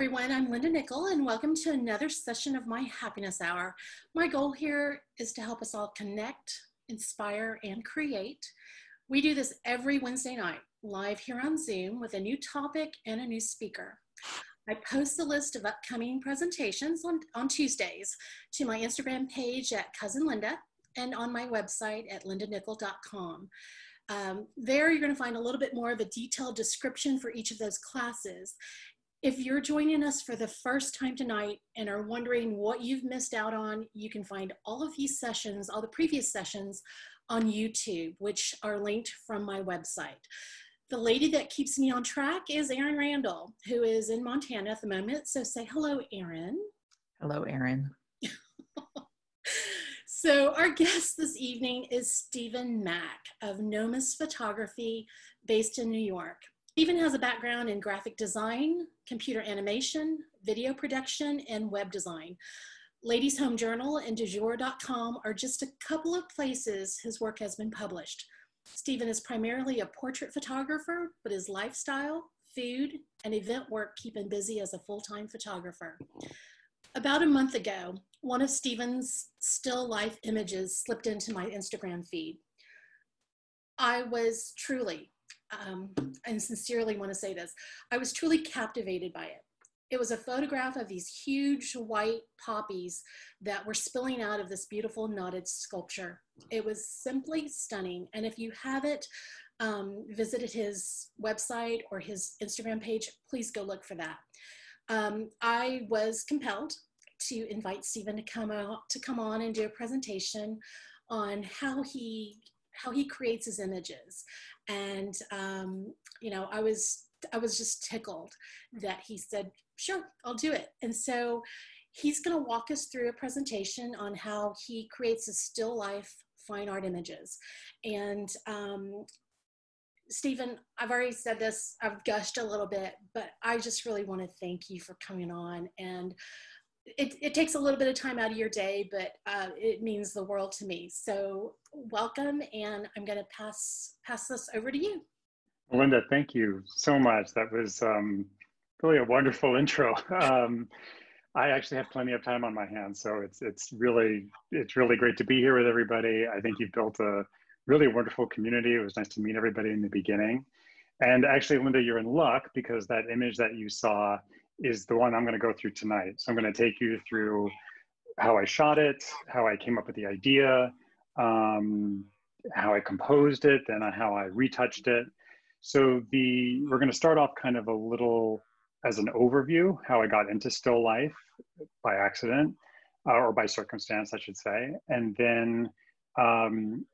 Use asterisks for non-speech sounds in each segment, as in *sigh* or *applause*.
everyone. I'm Linda Nickell, and welcome to another session of my Happiness Hour. My goal here is to help us all connect, inspire, and create. We do this every Wednesday night, live here on Zoom, with a new topic and a new speaker. I post a list of upcoming presentations on, on Tuesdays to my Instagram page at Cousin Linda and on my website at lindanickell.com. Um, there, you're going to find a little bit more of a detailed description for each of those classes. If you're joining us for the first time tonight and are wondering what you've missed out on, you can find all of these sessions, all the previous sessions on YouTube, which are linked from my website. The lady that keeps me on track is Erin Randall, who is in Montana at the moment. So say hello, Erin. Hello, Erin. *laughs* so our guest this evening is Stephen Mack of Gnomist Photography based in New York. Stephen has a background in graphic design, computer animation, video production, and web design. Ladies Home Journal and DuJour.com are just a couple of places his work has been published. Stephen is primarily a portrait photographer, but his lifestyle, food, and event work keep him busy as a full-time photographer. About a month ago, one of Stephen's still life images slipped into my Instagram feed. I was truly um, and sincerely want to say this, I was truly captivated by it. It was a photograph of these huge white poppies that were spilling out of this beautiful knotted sculpture. It was simply stunning. And if you haven't um, visited his website or his Instagram page, please go look for that. Um, I was compelled to invite Stephen to come out to come on and do a presentation on how he how he creates his images. And um, you know i was i was just tickled that he said sure i'll do it. And so he's going to walk us through a presentation on how he creates a still life fine art images. And um, Stephen, I've already said this, I've gushed a little bit, but I just really want to thank you for coming on. And it, it takes a little bit of time out of your day, but uh, it means the world to me. So welcome, and I'm going to pass pass this over to you. Linda, thank you so much. That was um, really a wonderful intro. Um, I actually have plenty of time on my hands, so it's it's really it's really great to be here with everybody. I think you've built a really wonderful community. It was nice to meet everybody in the beginning. And actually, Linda, you're in luck because that image that you saw is the one I'm going to go through tonight. So I'm going to take you through how I shot it, how I came up with the idea, um, how I composed it, then how I retouched it. So the we're going to start off kind of a little as an overview how I got into still life by accident uh, or by circumstance, I should say, and then um,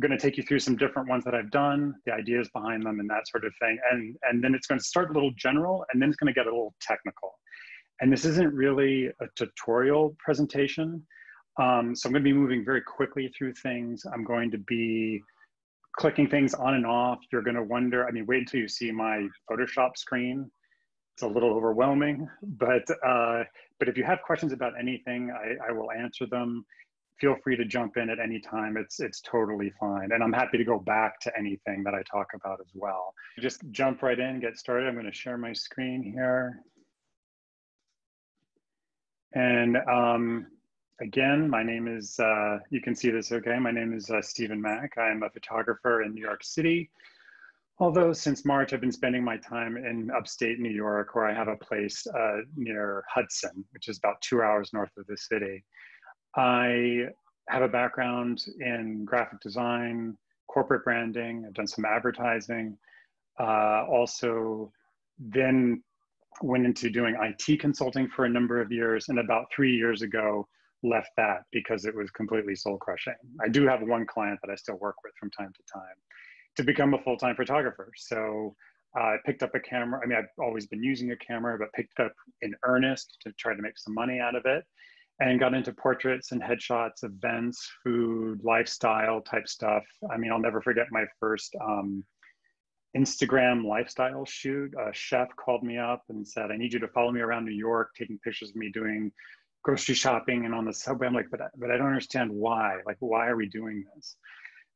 going to take you through some different ones that I've done, the ideas behind them, and that sort of thing. And and then it's going to start a little general, and then it's going to get a little technical. And this isn't really a tutorial presentation, um, so I'm going to be moving very quickly through things. I'm going to be clicking things on and off. You're going to wonder. I mean, wait until you see my Photoshop screen. It's a little overwhelming, but uh, but if you have questions about anything, I, I will answer them feel free to jump in at any time. It's it's totally fine, and I'm happy to go back to anything that I talk about as well. Just jump right in, get started. I'm going to share my screen here, and um, again, my name is. Uh, you can see this, okay? My name is uh, Stephen Mack. I am a photographer in New York City. Although since March, I've been spending my time in upstate New York, where I have a place uh, near Hudson, which is about two hours north of the city. I have a background in graphic design, corporate branding. I've done some advertising. Uh, also, then went into doing IT consulting for a number of years, and about three years ago, left that because it was completely soul crushing. I do have one client that I still work with from time to time to become a full time photographer. So uh, I picked up a camera. I mean, I've always been using a camera, but picked up in earnest to try to make some money out of it and got into portraits and headshots, events, food, lifestyle type stuff. I mean, I'll never forget my first um, Instagram lifestyle shoot. A chef called me up and said, I need you to follow me around New York, taking pictures of me doing grocery shopping and on the subway. I'm like, but, but I don't understand why. Like, why are we doing this?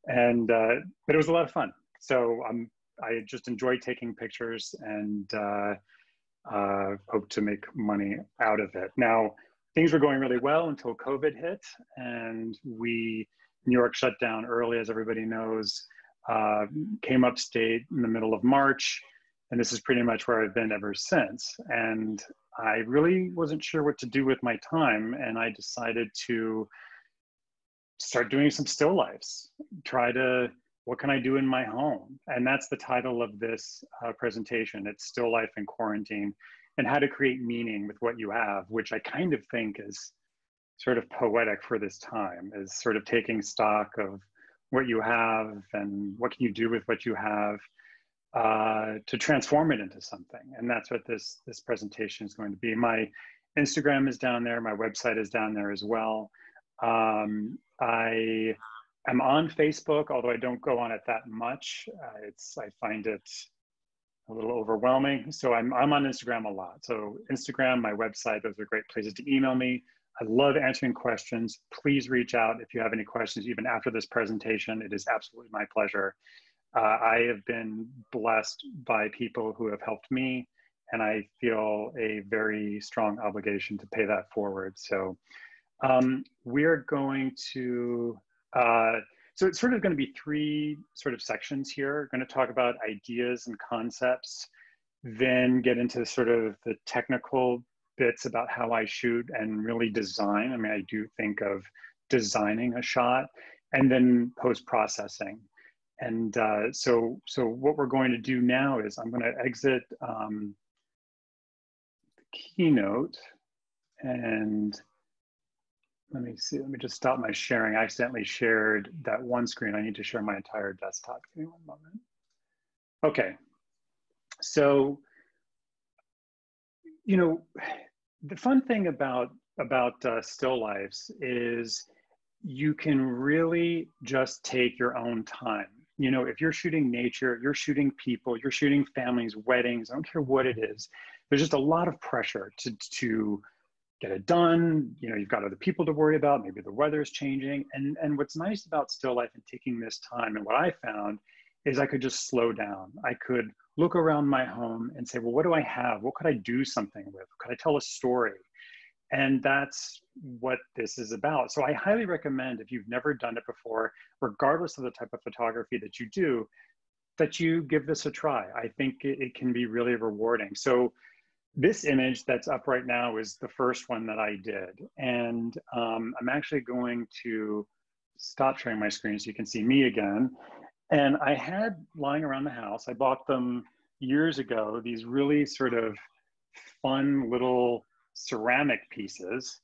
And, uh, but it was a lot of fun. So um, I just enjoy taking pictures and, uh, uh, hope to make money out of it. Now, things were going really well until COVID hit, and we New York shut down early, as everybody knows. Uh, came upstate in the middle of March, and this is pretty much where I've been ever since. And I really wasn't sure what to do with my time, and I decided to start doing some still lifes. Try to what can I do in my home? And that's the title of this uh, presentation. It's Still Life in Quarantine and how to create meaning with what you have, which I kind of think is sort of poetic for this time, is sort of taking stock of what you have and what can you do with what you have uh, to transform it into something. And that's what this, this presentation is going to be. My Instagram is down there. My website is down there as well. Um, I I'm on Facebook, although I don't go on it that much. Uh, it's I find it a little overwhelming. So I'm I'm on Instagram a lot. So Instagram, my website, those are great places to email me. I love answering questions. Please reach out if you have any questions, even after this presentation. It is absolutely my pleasure. Uh, I have been blessed by people who have helped me, and I feel a very strong obligation to pay that forward. So um, we're going to uh, so it's sort of going to be three sort of sections here. We're going to talk about ideas and concepts, then get into sort of the technical bits about how I shoot and really design. I mean, I do think of designing a shot and then post-processing. And uh, so, so what we're going to do now is I'm going to exit um, Keynote and let me see, let me just stop my sharing. I accidentally shared that one screen. I need to share my entire desktop. Give me one moment. Okay, so, you know, the fun thing about, about uh, still lifes is you can really just take your own time. You know, if you're shooting nature, you're shooting people, you're shooting families, weddings, I don't care what it is. There's just a lot of pressure to, to get it done. You know, you've got other people to worry about. Maybe the weather is changing. And, and what's nice about still life and taking this time and what I found is I could just slow down. I could look around my home and say, well, what do I have? What could I do something with? Could I tell a story? And that's what this is about. So I highly recommend if you've never done it before, regardless of the type of photography that you do, that you give this a try. I think it, it can be really rewarding. So this image that's up right now is the first one that I did. And um, I'm actually going to stop sharing my screen so you can see me again. And I had lying around the house, I bought them years ago, these really sort of fun little ceramic pieces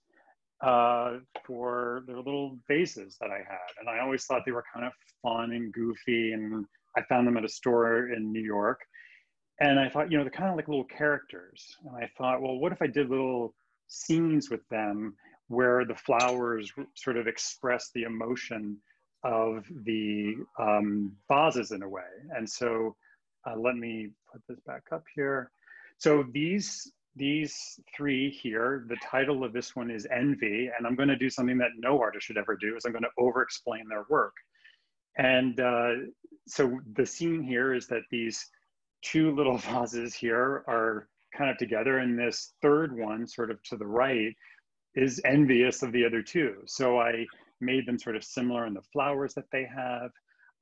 uh, for their little vases that I had. And I always thought they were kind of fun and goofy. And I found them at a store in New York and I thought, you know, they're kind of like little characters. And I thought, well, what if I did little scenes with them where the flowers sort of express the emotion of the um, vases in a way. And so uh, let me put this back up here. So these these three here, the title of this one is Envy, and I'm going to do something that no artist should ever do, is I'm going to over-explain their work. And uh, so the scene here is that these two little *laughs* vases here are kind of together and this third one sort of to the right is envious of the other two. So I made them sort of similar in the flowers that they have.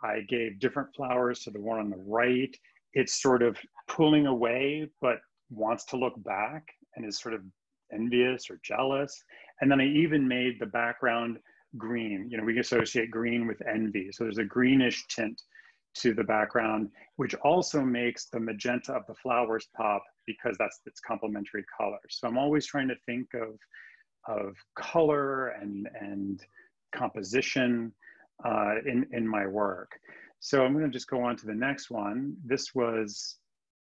I gave different flowers to the one on the right. It's sort of pulling away, but wants to look back and is sort of envious or jealous. And then I even made the background green. You know, we associate green with envy. So there's a greenish tint to the background, which also makes the magenta of the flowers pop because that's its complementary color. So I'm always trying to think of, of color and, and composition uh, in, in my work. So I'm gonna just go on to the next one. This was,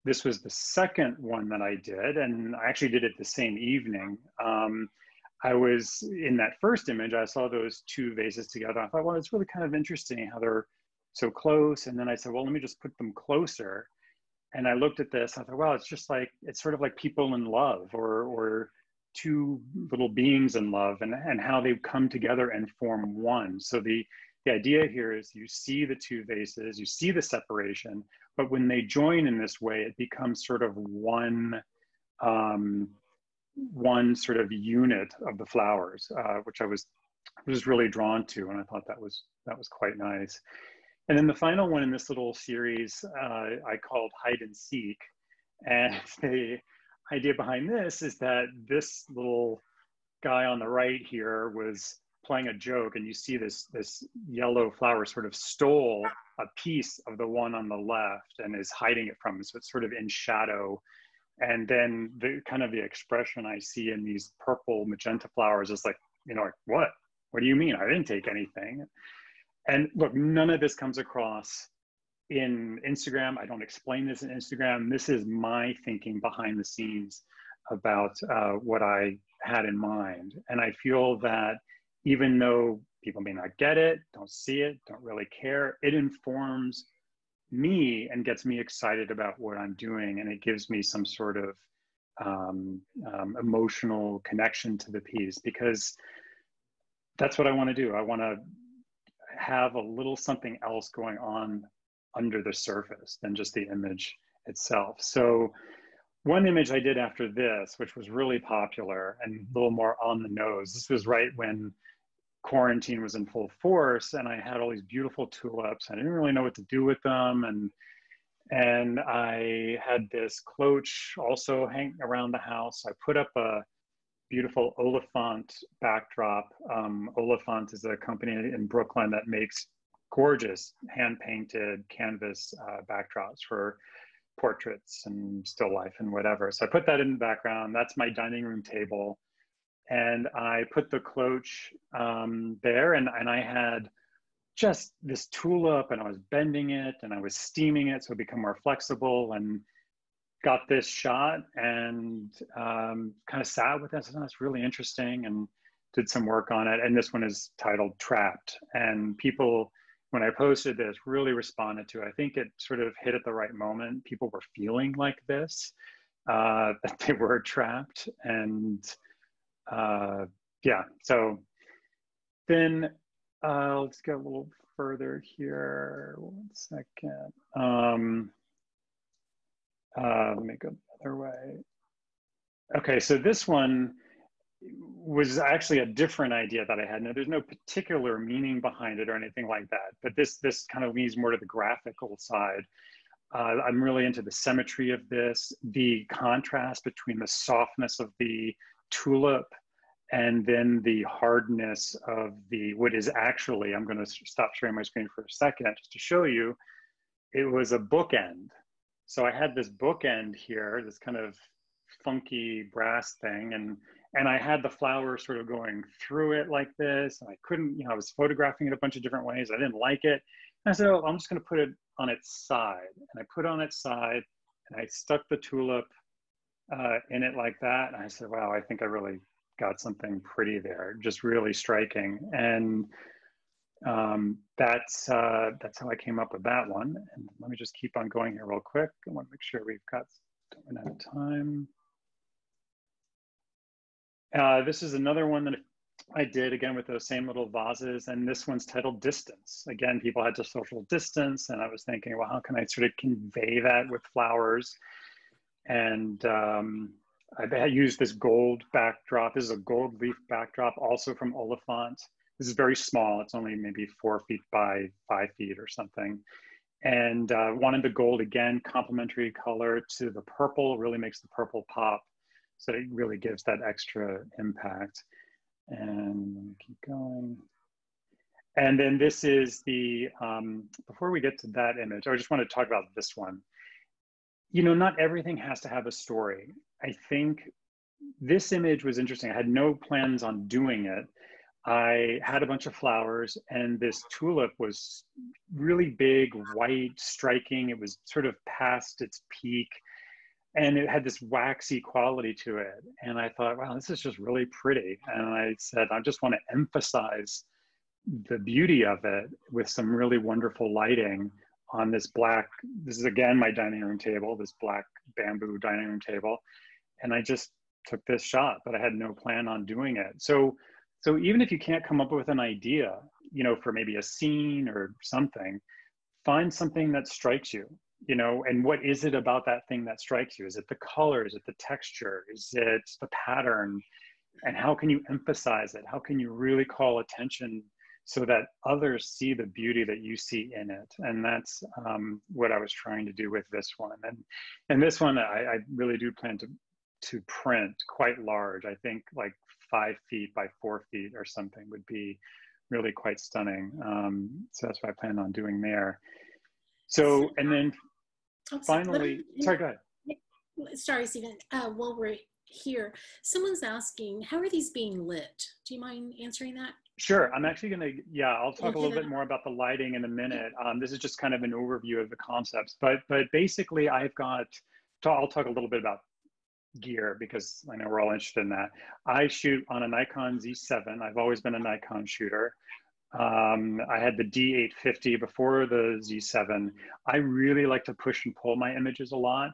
this was the second one that I did, and I actually did it the same evening. Um, I was in that first image, I saw those two vases together. I thought, well, it's really kind of interesting how they're so close. And then I said, well, let me just put them closer. And I looked at this, I thought, well, it's just like, it's sort of like people in love or, or two little beings in love and, and how they come together and form one. So the, the idea here is you see the two vases, you see the separation, but when they join in this way, it becomes sort of one, um, one sort of unit of the flowers, uh, which I was was really drawn to, and I thought that was that was quite nice. And then the final one in this little series uh, I called Hide and Seek, and *laughs* the idea behind this is that this little guy on the right here was playing a joke, and you see this this yellow flower sort of stole a piece of the one on the left and is hiding it from him, so it's sort of in shadow. And then the kind of the expression i see in these purple magenta flowers is like you know like what? What do you mean? I didn't take anything and look none of this comes across in instagram i don't explain this in instagram this is my thinking behind the scenes about uh, what i had in mind and i feel that even though people may not get it don't see it don't really care it informs me and gets me excited about what I'm doing. And it gives me some sort of um, um, emotional connection to the piece because that's what I want to do. I want to have a little something else going on under the surface than just the image itself. So, one image I did after this, which was really popular and a little more on the nose, this was right when quarantine was in full force and I had all these beautiful tulips. I didn't really know what to do with them. And and I had this cloche also hanging around the house. I put up a beautiful Oliphant backdrop. Um, is a company in Brooklyn that makes gorgeous hand painted canvas uh, backdrops for portraits and still life and whatever. So I put that in the background. That's my dining room table and I put the cloche um, there, and, and I had just this tulip, and I was bending it, and I was steaming it so it become more flexible, and got this shot, and um, kind of sat with it. So that's really interesting, and did some work on it. And this one is titled "Trapped," and people. When I posted this, really responded to it. I think it sort of hit at the right moment. People were feeling like this, uh, *laughs* that they were trapped, and uh, yeah, so then uh, let's go a little further here. One second. Um, uh, let me go the other way. Okay, so this one was actually a different idea that I had. Now, there's no particular meaning behind it or anything like that, but this this kind of leans more to the graphical side. Uh, I'm really into the symmetry of this, the contrast between the softness of the tulip and then the hardness of the what is actually i'm going to stop sharing my screen for a second just to show you it was a bookend so i had this bookend here this kind of funky brass thing and and i had the flower sort of going through it like this and i couldn't you know i was photographing it a bunch of different ways i didn't like it and i said oh, i'm just going to put it on its side and i put on its side and i stuck the tulip uh, in it like that and i said wow i think i really got something pretty there, just really striking. And um, that's uh, that's how I came up with that one. And let me just keep on going here real quick. I want to make sure we've got don't run out of time. Uh, this is another one that I did again with those same little vases, and this one's titled Distance. Again, people had to social distance, and I was thinking, well, how can I sort of convey that with flowers? And um, I used this gold backdrop. This is a gold leaf backdrop, also from Oliphant. This is very small. It's only maybe four feet by five feet or something. And uh, wanted the gold again, complementary color to the purple, really makes the purple pop. So it really gives that extra impact. And keep going. And then this is the, um, before we get to that image, I just want to talk about this one you know, not everything has to have a story. I think this image was interesting. I had no plans on doing it. I had a bunch of flowers, and this tulip was really big, white, striking. It was sort of past its peak, and it had this waxy quality to it. And I thought, wow, this is just really pretty. And I said, I just want to emphasize the beauty of it with some really wonderful lighting on this black, this is again my dining room table, this black bamboo dining room table. And I just took this shot, but I had no plan on doing it. So, so even if you can't come up with an idea, you know, for maybe a scene or something, find something that strikes you you know, and what is it about that thing that strikes you? Is it the color? Is it the texture? Is it the pattern? And how can you emphasize it? How can you really call attention so that others see the beauty that you see in it? And that's um, what I was trying to do with this one. And and this one, I, I really do plan to to print quite large. I think like five feet by four feet or something would be really quite stunning. Um, so that's what I plan on doing there. So, and then oh, finally, sorry, go ahead. Sorry, Stephen, uh, while we're here, someone's asking, how are these being lit? Do you mind answering that? Sure, I'm actually gonna, yeah, I'll talk a little bit more about the lighting in a minute. Um, this is just kind of an overview of the concepts, but, but basically I've got, I'll talk a little bit about gear because I know we're all interested in that. I shoot on a Nikon Z7. I've always been a Nikon shooter. Um, I had the D850 before the Z7. I really like to push and pull my images a lot.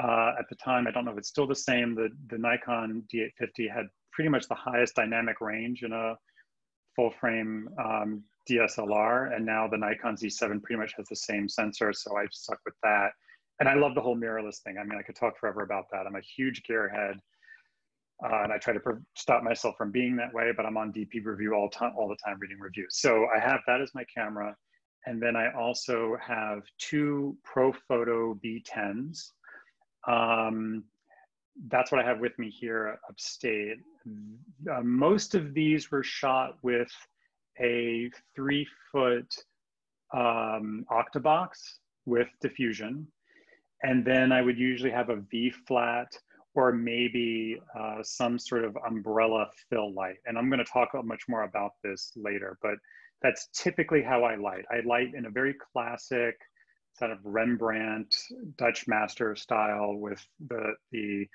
Uh, at the time, I don't know if it's still the same, the, the Nikon D850 had pretty much the highest dynamic range in a full frame um, DSLR. And now the Nikon Z7 pretty much has the same sensor. So I've stuck with that and I love the whole mirrorless thing. I mean, I could talk forever about that. I'm a huge gearhead, uh, and I try to stop myself from being that way. But I'm on DP review all time, all the time, reading reviews. So I have that as my camera, and then I also have two Profoto B10s. Um, that's what I have with me here upstate. Uh, most of these were shot with a three foot um, octabox with diffusion and then I would usually have a V flat or maybe uh, some sort of umbrella fill light. And I'm going to talk much more about this later, but that's typically how I light. I light in a very classic sort of Rembrandt Dutch master style with the the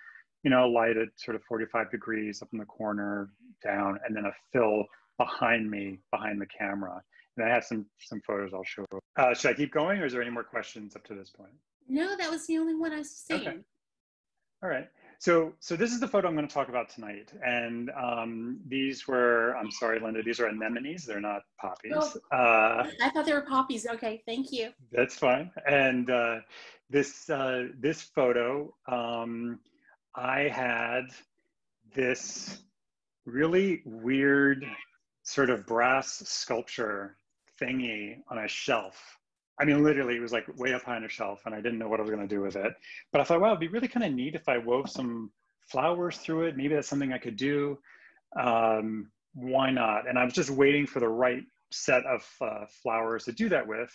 you know light at sort of 45 degrees up in the corner down, and then a fill behind me behind the camera. And I have some some photos I'll show. Uh, should I keep going, or is there any more questions up to this point? No, that was the only one I was seeing. Okay. All right. So, so this is the photo I'm going to talk about tonight. And um, these were, I'm sorry, Linda, these are anemones. They're not poppies. Oh, uh, I thought they were poppies. Okay, thank you. That's fine. And uh, this, uh, this photo, um, I had this really weird sort of brass sculpture thingy on a shelf I mean, literally, it was like way up high on a shelf, and I didn't know what I was going to do with it. But I thought, wow, it'd be really kind of neat if I wove some flowers through it. Maybe that's something I could do. Um, why not? And I was just waiting for the right set of uh, flowers to do that with.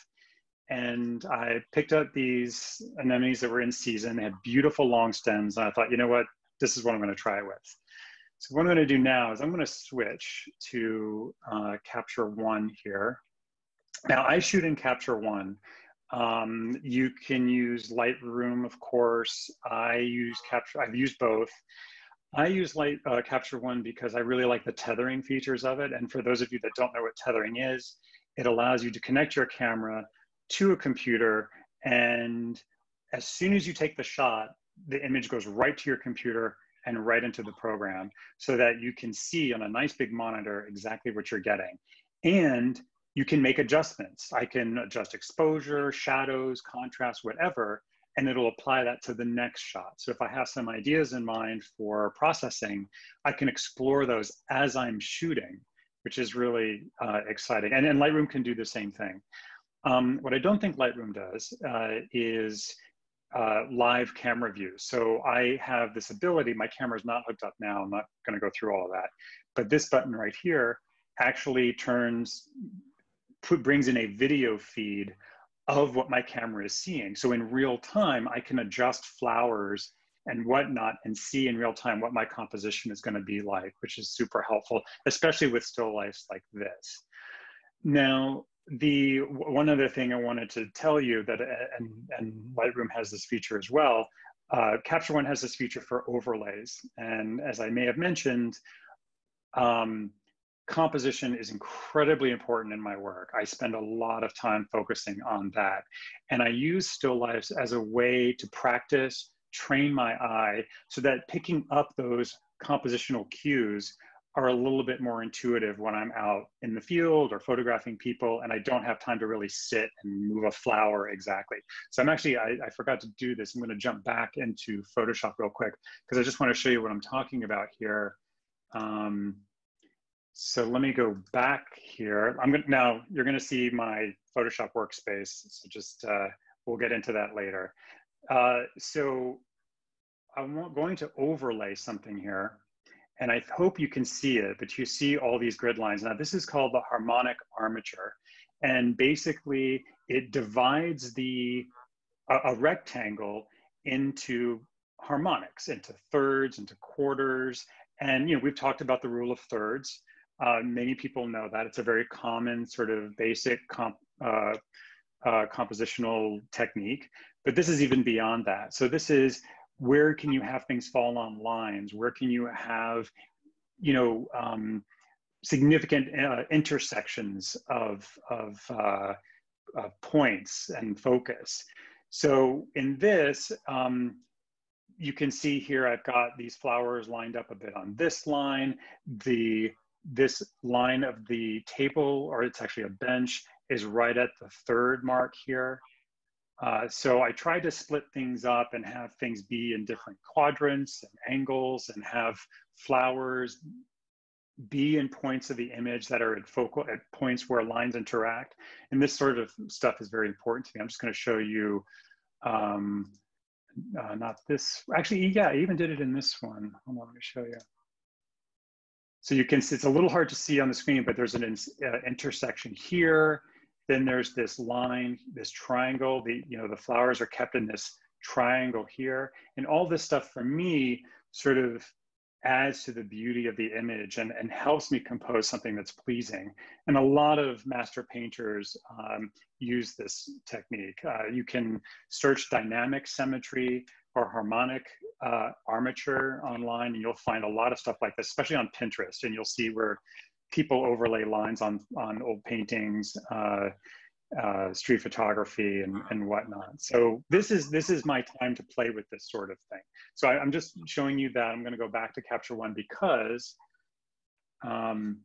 And I picked up these anemones that were in season. They had beautiful long stems. And I thought, you know what? This is what I'm going to try it with. So what I'm going to do now is I'm going to switch to uh, Capture One here. Now I shoot in Capture One. Um, you can use Lightroom, of course. I use Capture. I've used both. I use Light uh, Capture One because I really like the tethering features of it. And for those of you that don't know what tethering is, it allows you to connect your camera to a computer, and as soon as you take the shot, the image goes right to your computer and right into the program, so that you can see on a nice big monitor exactly what you're getting. And you can make adjustments. I can adjust exposure, shadows, contrast, whatever, and it'll apply that to the next shot. So if I have some ideas in mind for processing, I can explore those as I'm shooting, which is really uh, exciting. And, and Lightroom can do the same thing. Um, what I don't think Lightroom does uh, is uh, live camera view. So I have this ability, my camera is not hooked up now, I'm not gonna go through all of that, but this button right here actually turns put, brings in a video feed of what my camera is seeing. So in real time, I can adjust flowers and whatnot and see in real time what my composition is going to be like, which is super helpful, especially with still lifes like this. Now, the one other thing I wanted to tell you that, and, and Lightroom has this feature as well, uh, Capture One has this feature for overlays. And as I may have mentioned, um, composition is incredibly important in my work. I spend a lot of time focusing on that. And I use still lifes as a way to practice, train my eye so that picking up those compositional cues are a little bit more intuitive when I'm out in the field or photographing people and I don't have time to really sit and move a flower exactly. So I'm actually, I, I forgot to do this. I'm gonna jump back into Photoshop real quick because I just wanna show you what I'm talking about here. Um, so let me go back here. I'm gonna, now you're gonna see my Photoshop workspace. So just, uh, we'll get into that later. Uh, so I'm going to overlay something here and I hope you can see it, but you see all these grid lines. Now this is called the harmonic armature. And basically it divides the, a, a rectangle into harmonics, into thirds, into quarters. And you know, we've talked about the rule of thirds. Uh, many people know that it's a very common sort of basic comp, uh, uh, compositional technique, but this is even beyond that. So this is where can you have things fall on lines? Where can you have, you know, um, significant uh, intersections of, of, uh, of, points and focus? So in this, um, you can see here, I've got these flowers lined up a bit on this line. The this line of the table, or it's actually a bench, is right at the third mark here. Uh, so I tried to split things up and have things be in different quadrants and angles and have flowers be in points of the image that are at focal at points where lines interact. And this sort of stuff is very important to me. I'm just going to show you, um, uh, not this, actually, yeah, I even did it in this one. Hold on, let me show you. So you can see, it's a little hard to see on the screen, but there's an uh, intersection here then there's this line, this triangle, the, you know, the flowers are kept in this triangle here. And all this stuff for me sort of adds to the beauty of the image and, and helps me compose something that's pleasing. And a lot of master painters um, use this technique. Uh, you can search dynamic symmetry or harmonic uh, armature online, and you'll find a lot of stuff like this, especially on Pinterest. And you'll see where people overlay lines on on old paintings, uh, uh, street photography, and and whatnot. So this is this is my time to play with this sort of thing. So I, am just showing you that. I'm going to go back to Capture One because um,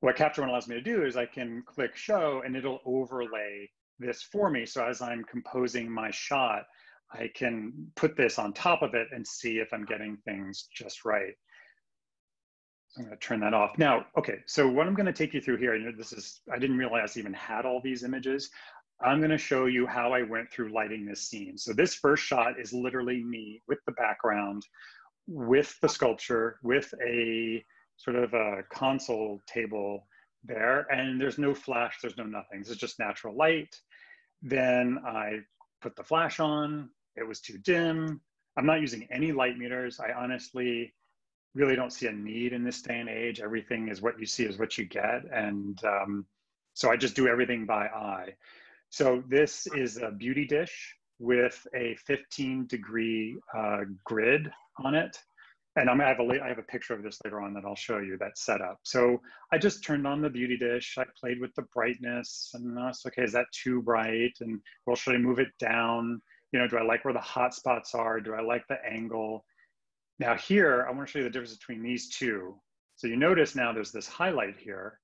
what Capture One allows me to do is I can click Show, and it'll overlay this for me. So as I'm composing my shot, I can put this on top of it and see if I'm getting things just right. So I'm going to turn that off. Now, okay, so what I'm going to take you through here, and this is, I didn't realize I even had all these images. I'm going to show you how I went through lighting this scene. So this first shot is literally me with the background, with the sculpture, with a sort of a console table there, and there's no flash, there's no nothing. This is just natural light. Then I put the flash on, it was too dim. I'm not using any light meters. I honestly, really don't see a need in this day and age. Everything is what you see is what you get. And um, so I just do everything by eye. So this is a beauty dish with a 15 degree uh, grid on it. And I'm, I, have a, I have a picture of this later on that I'll show you that setup. So I just turned on the beauty dish. I played with the brightness and uh, I was, okay, is that too bright? And well, should I move it down? You know, do I like where the hot spots are? Do I like the angle? Now here, I want to show you the difference between these two. So you notice now there's this highlight here,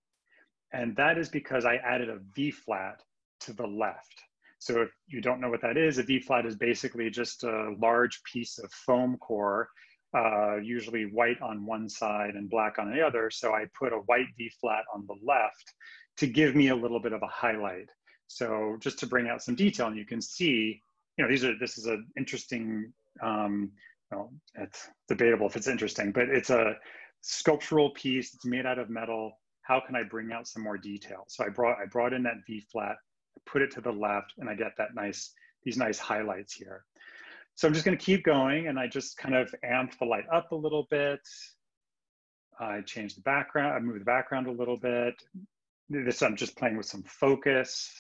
and that is because I added a V flat to the left. So if you don't know what that is, a V flat is basically just a large piece of foam core, uh, usually white on one side and black on the other. So I put a white V flat on the left to give me a little bit of a highlight. So just to bring out some detail, and you can see, you know, these are, this is an interesting um, well, it's debatable if it's interesting, but it's a sculptural piece. It's made out of metal. How can I bring out some more detail? So I brought I brought in that V flat, put it to the left, and I get that nice these nice highlights here. So I'm just going to keep going, and I just kind of amp the light up a little bit. I change the background. I move the background a little bit. This I'm just playing with some focus.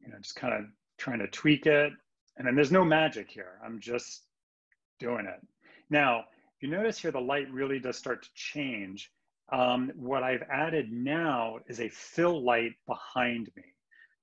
You know, just kind of trying to tweak it. And then there's no magic here. I'm just doing it. Now, you notice here, the light really does start to change. Um, what I've added now is a fill light behind me.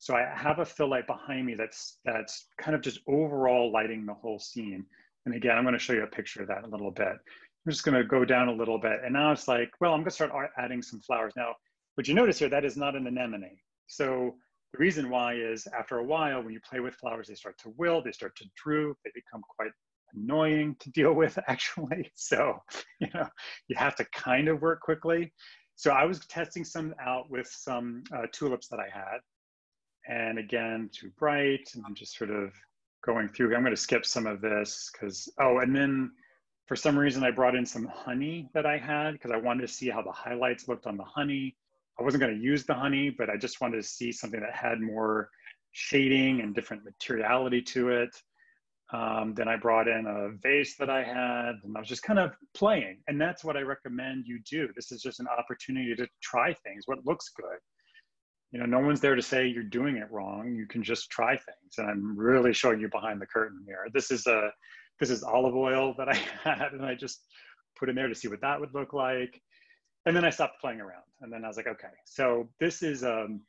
So I have a fill light behind me that's, that's kind of just overall lighting the whole scene. And again, I'm gonna show you a picture of that in a little bit. I'm just gonna go down a little bit. And now it's like, well, I'm gonna start adding some flowers. Now, what you notice here, that is not an anemone. So the reason why is after a while, when you play with flowers, they start to wilt, they start to droop, they become quite annoying to *laughs* deal with actually. So, you know, you have to kind of work quickly. So I was testing some out with some uh, tulips that I had. And again, too bright, and I'm just sort of going through. I'm going to skip some of this because, oh, and then for some reason I brought in some honey that I had because I wanted to see how the highlights looked on the honey. I wasn't going to use the honey, but I just wanted to see something that had more shading and different materiality to it. Um, then I brought in a vase that I had, and I was just kind of playing. And that's what I recommend you do. This is just an opportunity to try things, what looks good. You know, no one's there to say you're doing it wrong. You can just try things. And I'm really showing you behind the curtain here. This is a this is olive oil that I *laughs* had, and I just put in there to see what that would look like. And then I stopped playing around. And then I was like, okay, so this is um,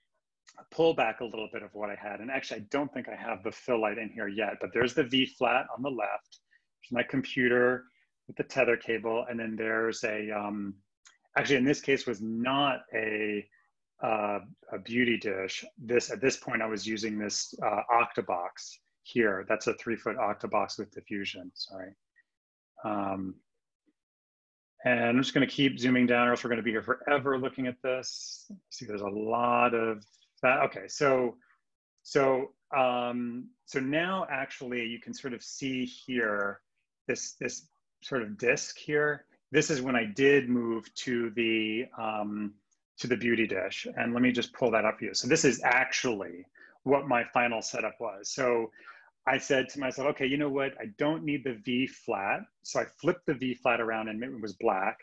pull back a little bit of what I had. And actually, I don't think I have the fill light in here yet, but there's the V flat on the left. There's my computer with the tether cable. And then there's a, um, actually in this case was not a, uh, a beauty dish. This, at this point, I was using this uh, Octabox here. That's a three foot Octabox with diffusion, sorry. Um, and I'm just gonna keep zooming down or else we're gonna be here forever looking at this. See, there's a lot of that, okay, so so um, so now actually you can sort of see here this this sort of disc here. This is when I did move to the um, to the beauty dish, and let me just pull that up for you. So this is actually what my final setup was. So I said to myself, okay, you know what? I don't need the V flat. So I flipped the V flat around and it was black.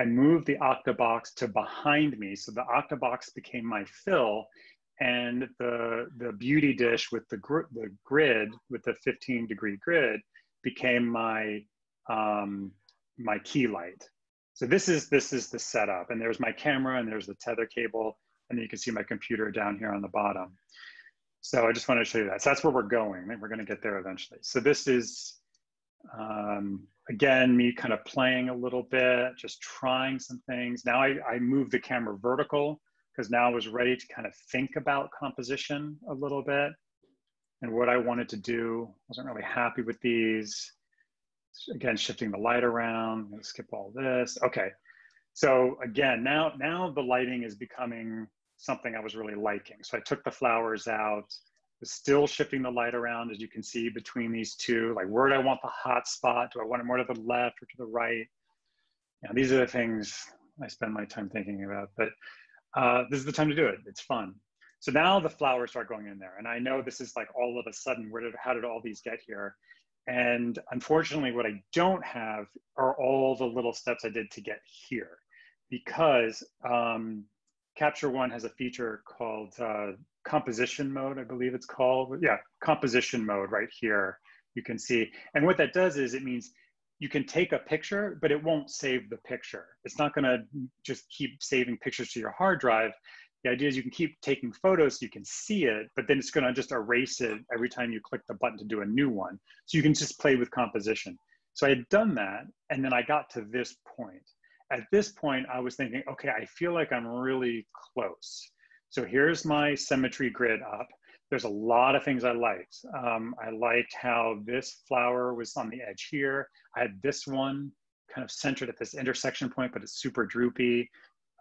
I moved the Octabox to behind me. So the Octabox became my fill and the the beauty dish with the gr the grid with the 15 degree grid became my um, my key light. So this is this is the setup, and there's my camera, and there's the tether cable, and then you can see my computer down here on the bottom. So I just want to show you that. So that's where we're going, and we're going to get there eventually. So this is um, again me kind of playing a little bit, just trying some things. Now I, I move the camera vertical because now I was ready to kind of think about composition a little bit and what I wanted to do. I Wasn't really happy with these. Again, shifting the light around. Skip all this. Okay. So again, now now the lighting is becoming something I was really liking. So I took the flowers out, was still shifting the light around, as you can see between these two. Like, where do I want the hot spot? Do I want it more to the left or to the right? Know, these are the things I spend my time thinking about. But uh, this is the time to do it. It's fun. So now the flowers start going in there. And I know this is like all of a sudden, where did, how did all these get here? And unfortunately, what I don't have are all the little steps I did to get here because um, Capture One has a feature called uh, composition mode, I believe it's called. Yeah, composition mode right here, you can see. And what that does is it means you can take a picture, but it won't save the picture. It's not gonna just keep saving pictures to your hard drive. Idea is you can keep taking photos so you can see it, but then it's gonna just erase it every time you click the button to do a new one. So you can just play with composition. So I had done that, and then I got to this point. At this point, I was thinking, okay, I feel like I'm really close. So here's my symmetry grid up there's a lot of things I liked. Um, I liked how this flower was on the edge here. I had this one kind of centered at this intersection point, but it's super droopy.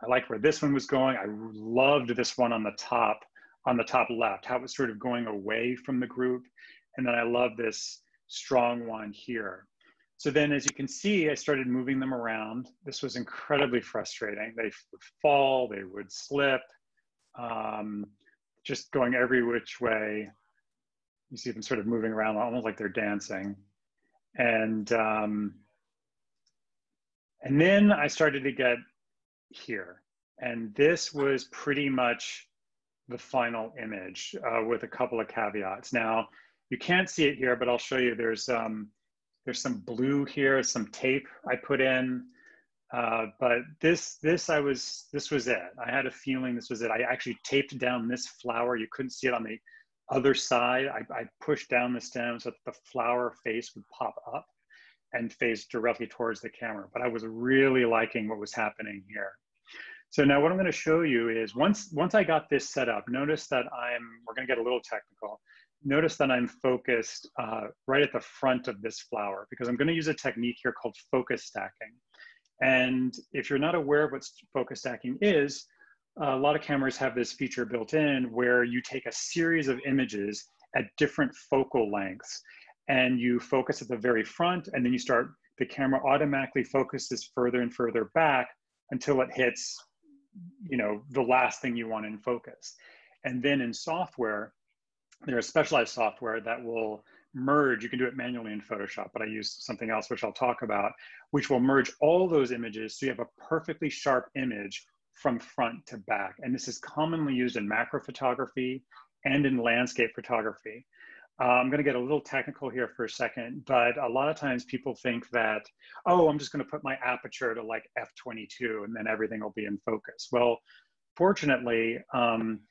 I liked where this one was going. I loved this one on the top, on the top left, how it was sort of going away from the group. And then I love this strong one here. So then as you can see, I started moving them around. This was incredibly frustrating. They would fall, they would slip. Um, just going every which way. You see them sort of moving around almost like they're dancing. And, um, and then I started to get here. And this was pretty much the final image uh, with a couple of caveats. Now, you can't see it here, but I'll show you there's, um, there's some blue here, some tape I put in. Uh, but this, this I was, this was it. I had a feeling this was it. I actually taped down this flower. You couldn't see it on the other side. I, I pushed down the stem so that the flower face would pop up. And face directly towards the camera, but I was really liking what was happening here. So now what I'm gonna show you is once, once I got this set up, notice that I'm, we're gonna get a little technical. Notice that I'm focused uh, right at the front of this flower because I'm gonna use a technique here called focus stacking. And if you're not aware of what focus stacking is, a lot of cameras have this feature built in where you take a series of images at different focal lengths and you focus at the very front and then you start, the camera automatically focuses further and further back until it hits, you know, the last thing you want in focus. And then in software, there's specialized software that will merge, you can do it manually in Photoshop, but I use something else, which I'll talk about, which will merge all those images so you have a perfectly sharp image from front to back. And this is commonly used in macro photography and in landscape photography. Uh, I'm going to get a little technical here for a second, but a lot of times people think that, oh, I'm just going to put my aperture to like f22 and then everything will be in focus. Well, fortunately, um,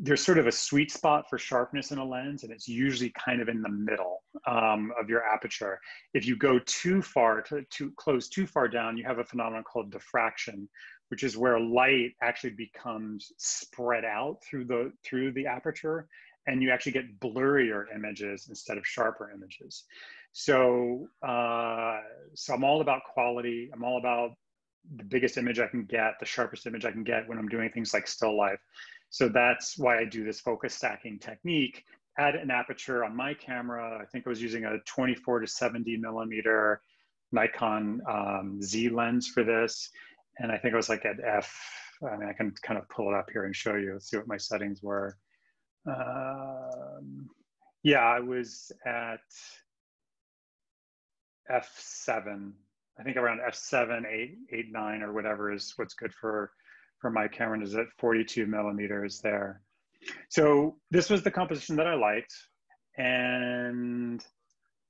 there's sort of a sweet spot for sharpness in a lens, and it's usually kind of in the middle um, of your aperture. If you go too far, to, to close too far down, you have a phenomenon called diffraction, which is where light actually becomes spread out through the through the aperture and you actually get blurrier images instead of sharper images. So uh, so i'm all about quality. I'm all about the biggest image i can get the sharpest image i can get when i'm doing things like still life. So that's why i do this focus stacking technique. At an aperture on my camera. I think i was using a 24 to 70 millimeter nikon um, z lens for this. And I think I was like at F. I mean, I can kind of pull it up here and show you, see what my settings were. Um, yeah, I was at F7. I think around F7, 8, 8, 9, or whatever is what's good for, for my camera is at 42 millimeters there. So this was the composition that I liked. And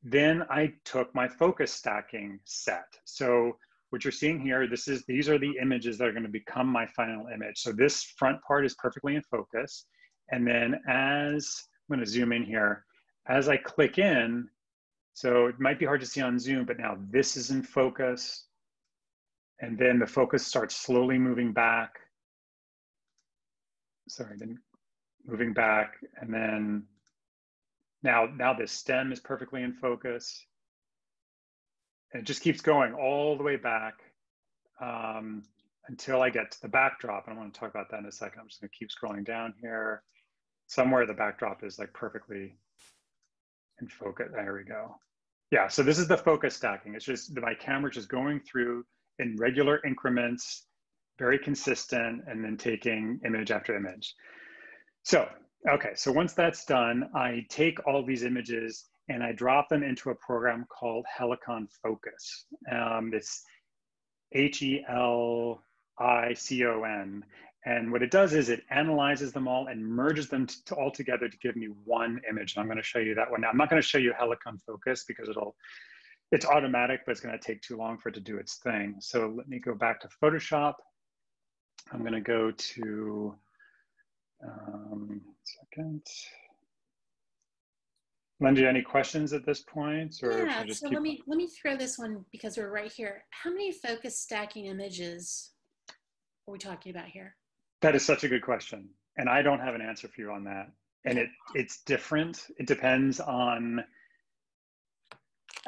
then I took my focus stacking set. So what you're seeing here, this is these are the images that are going to become my final image. So this front part is perfectly in focus. And then as I'm going to zoom in here, as I click in, so it might be hard to see on Zoom, but now this is in focus. And then the focus starts slowly moving back. Sorry, then moving back. And then now, now this stem is perfectly in focus and it just keeps going all the way back um, until I get to the backdrop. And I want to talk about that in a second. I'm just going to keep scrolling down here. Somewhere the backdrop is like perfectly in focus. There we go. Yeah, so this is the focus stacking. It's just my camera just going through in regular increments, very consistent, and then taking image after image. So, okay, so once that's done, I take all these images and I drop them into a program called Helicon Focus. Um, it's H E L I C O N. And what it does is it analyzes them all and merges them to, all together to give me one image. And I'm going to show you that one now. I'm not going to show you Helicon Focus because it'll it's automatic, but it's going to take too long for it to do its thing. So let me go back to Photoshop. I'm going to go to um, second. Linda, any questions at this point? Or yeah, so let me let me throw this one because we're right here. How many focus stacking images are we talking about here? That is such a good question. And I don't have an answer for you on that. And it it's different. It depends on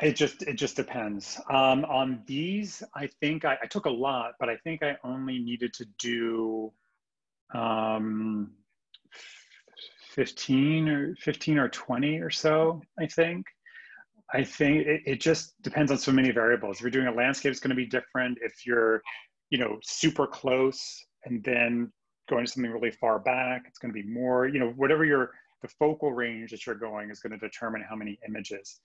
it just it just depends. Um, on these, I think I, I took a lot, but I think I only needed to do um 15 or 15 or 20 or so, I think. I think it, it just depends on so many variables. If you're doing a landscape, it's going to be different. If you're, you know, super close and then going to something really far back, it's going to be more, you know, whatever your, the focal range that you're going is going to determine how many images.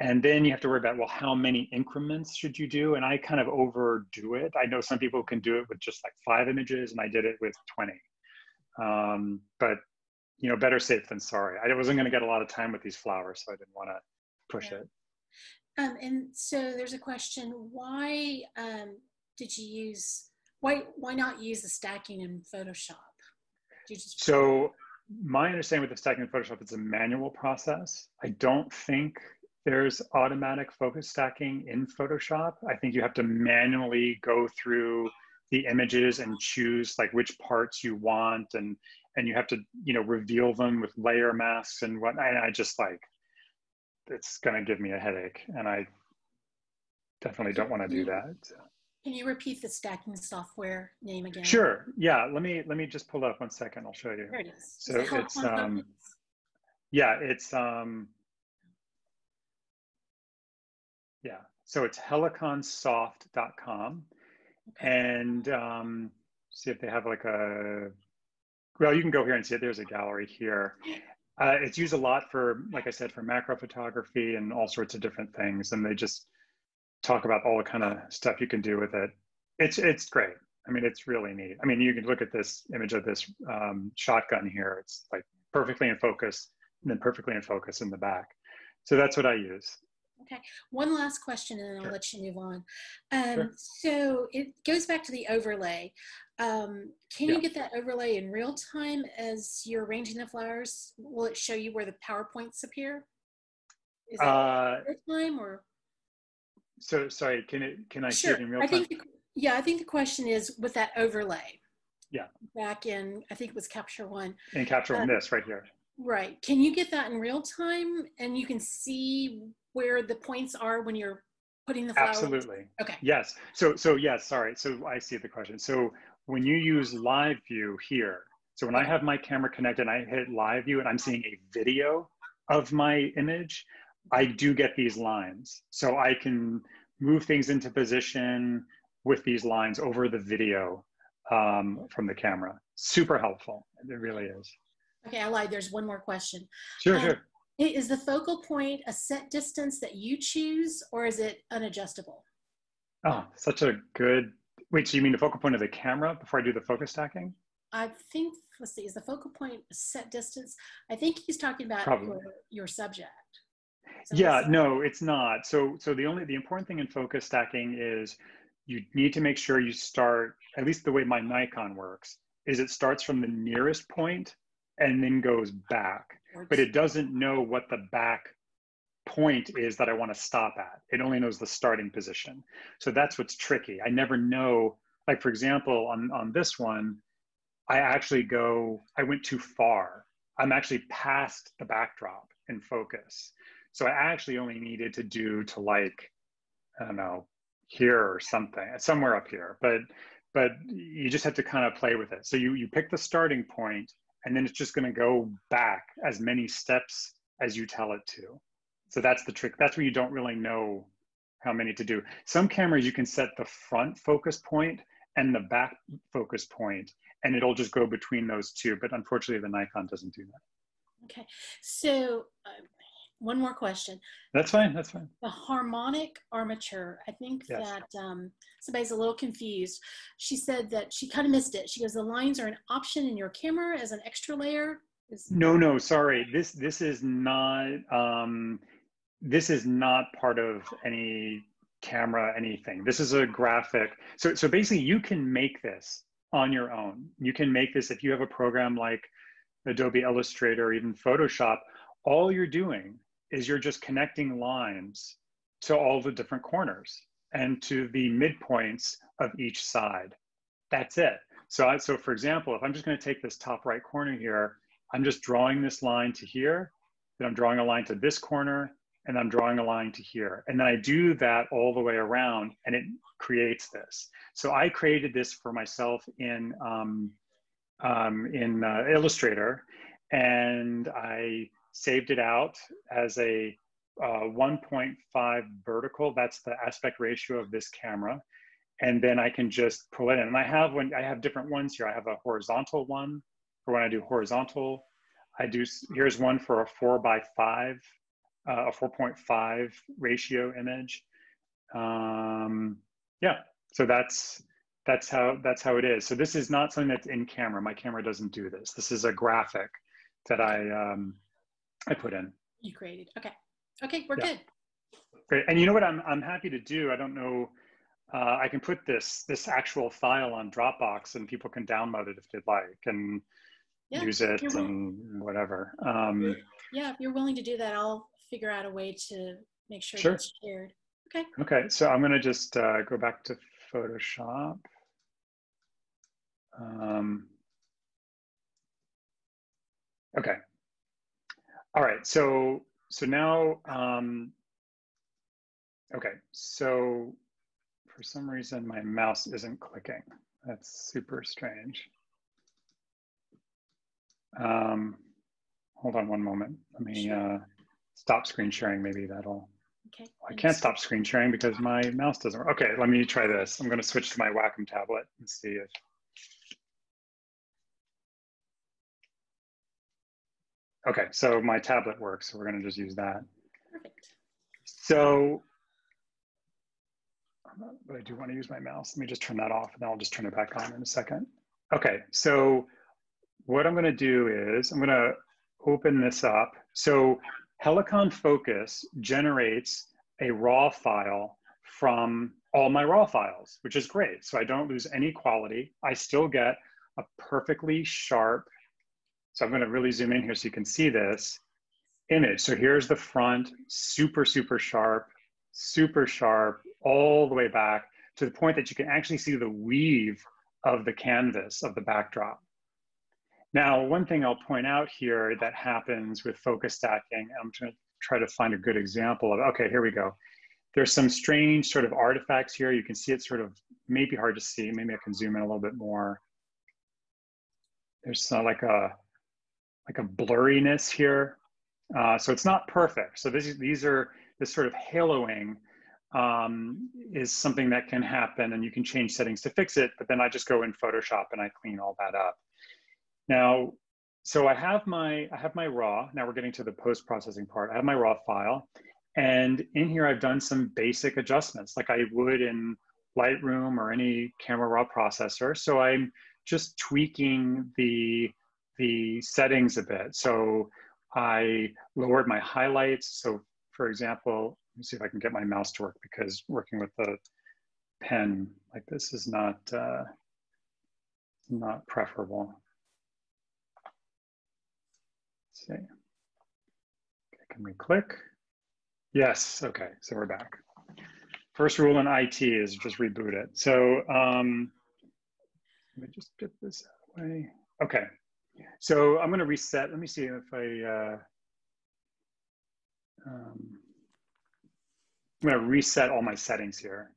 And then you have to worry about, well, how many increments should you do? And I kind of overdo it. I know some people can do it with just like five images and I did it with 20. Um, but you know, better safe than sorry. I wasn't going to get a lot of time with these flowers, so I didn't want to push yeah. it. Um, and so there's a question: Why um, did you use? Why why not use the stacking in Photoshop? Just... So my understanding with the stacking in Photoshop, it's a manual process. I don't think there's automatic focus stacking in Photoshop. I think you have to manually go through the images and choose like which parts you want and and you have to you know reveal them with layer masks and what and I just like it's gonna give me a headache and I definitely don't want to do that. Can you repeat the stacking software name again? Sure. Yeah. Let me let me just pull up one second. I'll show you. There it is. So is it it's um, yeah, it's um, yeah. So it's heliconsoft.com, okay. and um, see if they have like a. Well, you can go here and see it. There's a gallery here. Uh, it's used a lot for, like I said, for macro photography and all sorts of different things, and they just talk about all the kind of stuff you can do with it. It's it's great. I mean, it's really neat. I mean, you can look at this image of this um, shotgun here. It's like perfectly in focus, and then perfectly in focus in the back. So that's what I use. Okay. One last question, and then I'll sure. let you move on. Um, sure. So it goes back to the overlay. Um, can yeah. you get that overlay in real time as you're arranging the flowers? Will it show you where the power points appear? Is that uh, real time or? So sorry, can it can I sure. see it in real time? I think the, yeah, I think the question is with that overlay. Yeah. Back in I think it was Capture One. In Capture One, uh, this right here. Right. Can you get that in real time and you can see where the points are when you're putting the flowers? Absolutely. Okay. Yes. So so yes. Sorry. So I see the question. So when you use Live View here, so when I have my camera connected, and I hit Live View and I'm seeing a video of my image. I do get these lines. So I can move things into position with these lines over the video um, from the camera. Super helpful. It really is. Okay, I lied. There's one more question. Sure, um, sure. Is the focal point a set distance that you choose or is it unadjustable? Oh, such a good, wait, so you mean the focal point of the camera before I do the focus stacking? I think, let's see, is the focal point a set distance? I think he's talking about your, your subject. So yeah, no, it's not. So, so the only the important thing in focus stacking is you need to make sure you start. At least the way my Nikon works is it starts from the nearest point and then goes back, but it doesn't know what the back point is that I want to stop at. It only knows the starting position. So that's what's tricky. I never know. Like for example, on on this one, I actually go. I went too far. I'm actually past the backdrop in focus. So I actually only needed to do to like, I don't know, here or something, somewhere up here. But but you just have to kind of play with it. So you you pick the starting point, and then it's just going to go back as many steps as you tell it to. So that's the trick. That's where you don't really know how many to do. Some cameras you can set the front focus point and the back focus point, and it'll just go between those two. But unfortunately, the Nikon doesn't do that. Okay, so uh, one more question. That's fine. That's fine. The harmonic armature. I think yes. that um, somebody's a little confused. She said that she kind of missed it. She goes, the lines are an option in your camera as an extra layer. Is no, no, sorry. This this is not. Um, this is not part of any camera anything. This is a graphic. So so basically, you can make this on your own. You can make this if you have a program like Adobe Illustrator or even Photoshop. All you're doing is you're just connecting lines to all the different corners and to the midpoints of each side. That's it. So, I, so for example, if I'm just going to take this top right corner here, I'm just drawing this line to here, then I'm drawing a line to this corner, and I'm drawing a line to here. And then I do that all the way around, and it creates this. So I created this for myself in, um, um, in uh, Illustrator, and I saved it out as a uh, 1.5 vertical. That's the aspect ratio of this camera. And then I can just pull it in. And I have when I have different ones here. I have a horizontal one for when I do horizontal. I do, here's one for a four by five, uh, a 4.5 ratio image. Um, yeah, so that's, that's how, that's how it is. So this is not something that's in camera. My camera doesn't do this. This is a graphic that I, um, I put in. You created. Okay. Okay, we're yeah. good. Great. And you know what I'm I'm happy to do? I don't know. Uh, I can put this this actual file on Dropbox and people can download it if they'd like and yeah, use it and whatever. Um, yeah, if you're willing to do that, I'll figure out a way to make sure Sure. it's shared. Okay. Okay, so I'm gonna just uh, go back to Photoshop. Um, okay. All right, so so now, um, okay, so for some reason my mouse isn't clicking. That's super strange. Um, hold on one moment. Let me uh, stop screen sharing. Maybe that'll. Okay. I can't stop screen sharing because my mouse doesn't work. Okay, let me try this. I'm going to switch to my Wacom tablet and see if. Okay, so my tablet works, so we're going to just use that. Perfect. So, but I do want to use my mouse. Let me just turn that off and then I'll just turn it back on in a second. Okay, so what I'm going to do is I'm going to open this up. So Helicon Focus generates a raw file from all my raw files, which is great. So I don't lose any quality. I still get a perfectly sharp, so I'm gonna really zoom in here so you can see this image. So here's the front, super, super sharp, super sharp, all the way back to the point that you can actually see the weave of the canvas of the backdrop. Now, one thing I'll point out here that happens with focus stacking, I'm going to try to find a good example of, okay, here we go. There's some strange sort of artifacts here. You can see it's sort of maybe hard to see. Maybe I can zoom in a little bit more. There's uh, like a like a blurriness here. Uh, so it's not perfect. So this these are this sort of haloing um, is something that can happen and you can change settings to fix it. But then I just go in Photoshop and I clean all that up. Now, so I have my I have my raw. Now we're getting to the post processing part. I have my raw file, and in here I've done some basic adjustments, like I would in Lightroom or any camera raw processor. So I'm just tweaking the the settings a bit. So I lowered my highlights. So for example, let me see if I can get my mouse to work because working with the pen like this is not uh, not preferable. Let's see. Okay, can we click? Yes, okay, so we're back. First rule in IT is just reboot it. So um, let me just get this out of the way. Okay, so I'm gonna reset. Let me see if I, uh, um, I'm gonna reset all my settings here.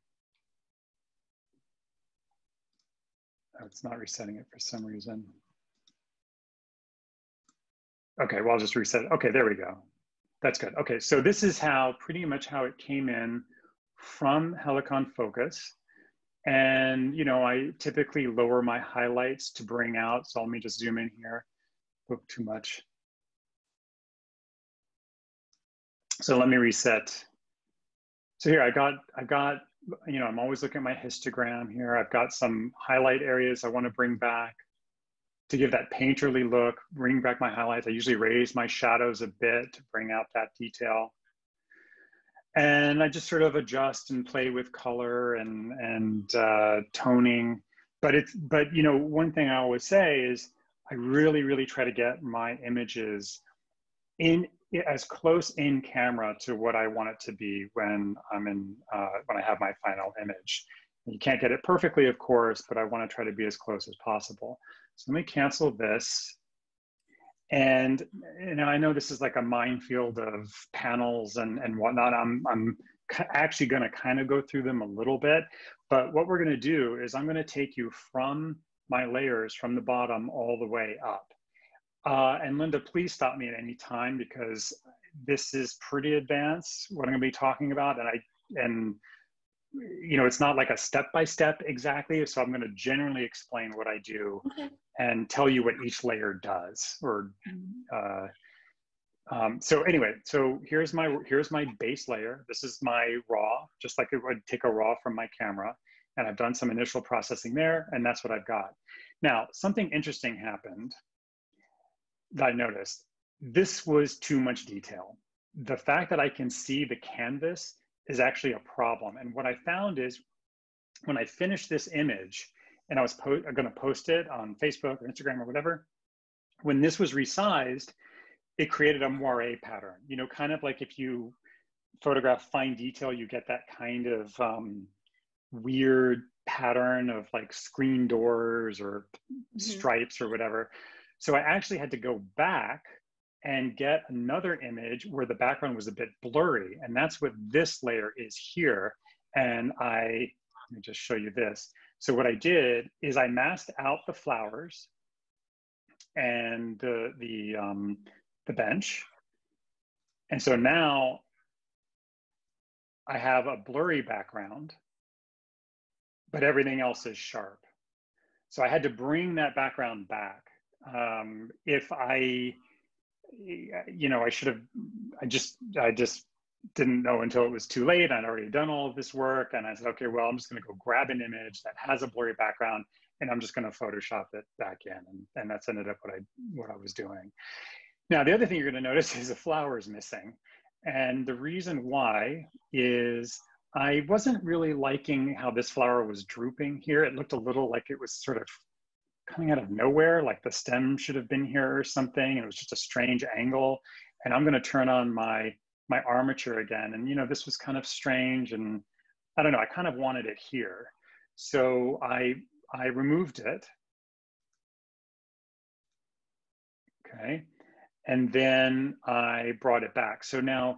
Oh, it's not resetting it for some reason. Okay, well, I'll just reset. Okay, there we go. That's good. Okay, so this is how, pretty much how it came in from Helicon Focus. And, you know, I typically lower my highlights to bring out, so let me just zoom in here. Look too much. So let me reset. So here I got, I got, you know, I'm always looking at my histogram here. I've got some highlight areas I want to bring back to give that painterly look, bring back my highlights. I usually raise my shadows a bit to bring out that detail. And I just sort of adjust and play with color and, and uh, toning. But it's, but you know, one thing I always say is I really, really try to get my images in as close in camera to what I want it to be when I'm in, uh, when I have my final image. You can't get it perfectly, of course, but I want to try to be as close as possible. So let me cancel this. And you know, I know this is like a minefield of panels and, and whatnot. I'm, I'm actually going to kind of go through them a little bit. But what we're going to do is I'm going to take you from my layers from the bottom all the way up. Uh, and Linda, please stop me at any time because this is pretty advanced, what I'm going to be talking about. And I, and you know, it's not like a step by step exactly. So I'm going to generally explain what I do Okay. And tell you what each layer does. Or uh, um, so anyway, so here's my here's my base layer. This is my raw, just like it would take a raw from my camera. And I've done some initial processing there, and that's what I've got. Now, something interesting happened that I noticed. This was too much detail. The fact that I can see the canvas is actually a problem. And what I found is when I finished this image and I was po- going to post it on Facebook or Instagram or whatever, when this was resized, it created a moire pattern. You know, kind of like if you photograph fine detail, you get that kind of um, weird pattern of like screen doors or mm-hmm. stripes or whatever. So I actually had to go back and get another image where the background was a bit blurry. And that's what this layer is here. And I, let me just show you this. So what I did is I masked out the flowers and the, the, um, the bench. And so now I have a blurry background, but everything else is sharp. So I had to bring that background back. Um, if I, you know, I should have, I just, I just didn't know until it was too late. I'd already done all of this work. And I said, okay, well, I'm just going to go grab an image that has a blurry background and I'm just going to Photoshop it back in. And, and that's ended up what I, what I was doing. Now, the other thing you're going to notice *laughs* is the flower is missing. And the reason why is I wasn't really liking how this flower was drooping here. It looked a little like it was sort of coming out of nowhere, like the stem should have been here or something. It was just a strange angle. And I'm going to turn on my my armature again. And you know, this was kind of strange, and I don't know. I kind of wanted it here, so I I removed it. Okay, and then I brought it back. So now.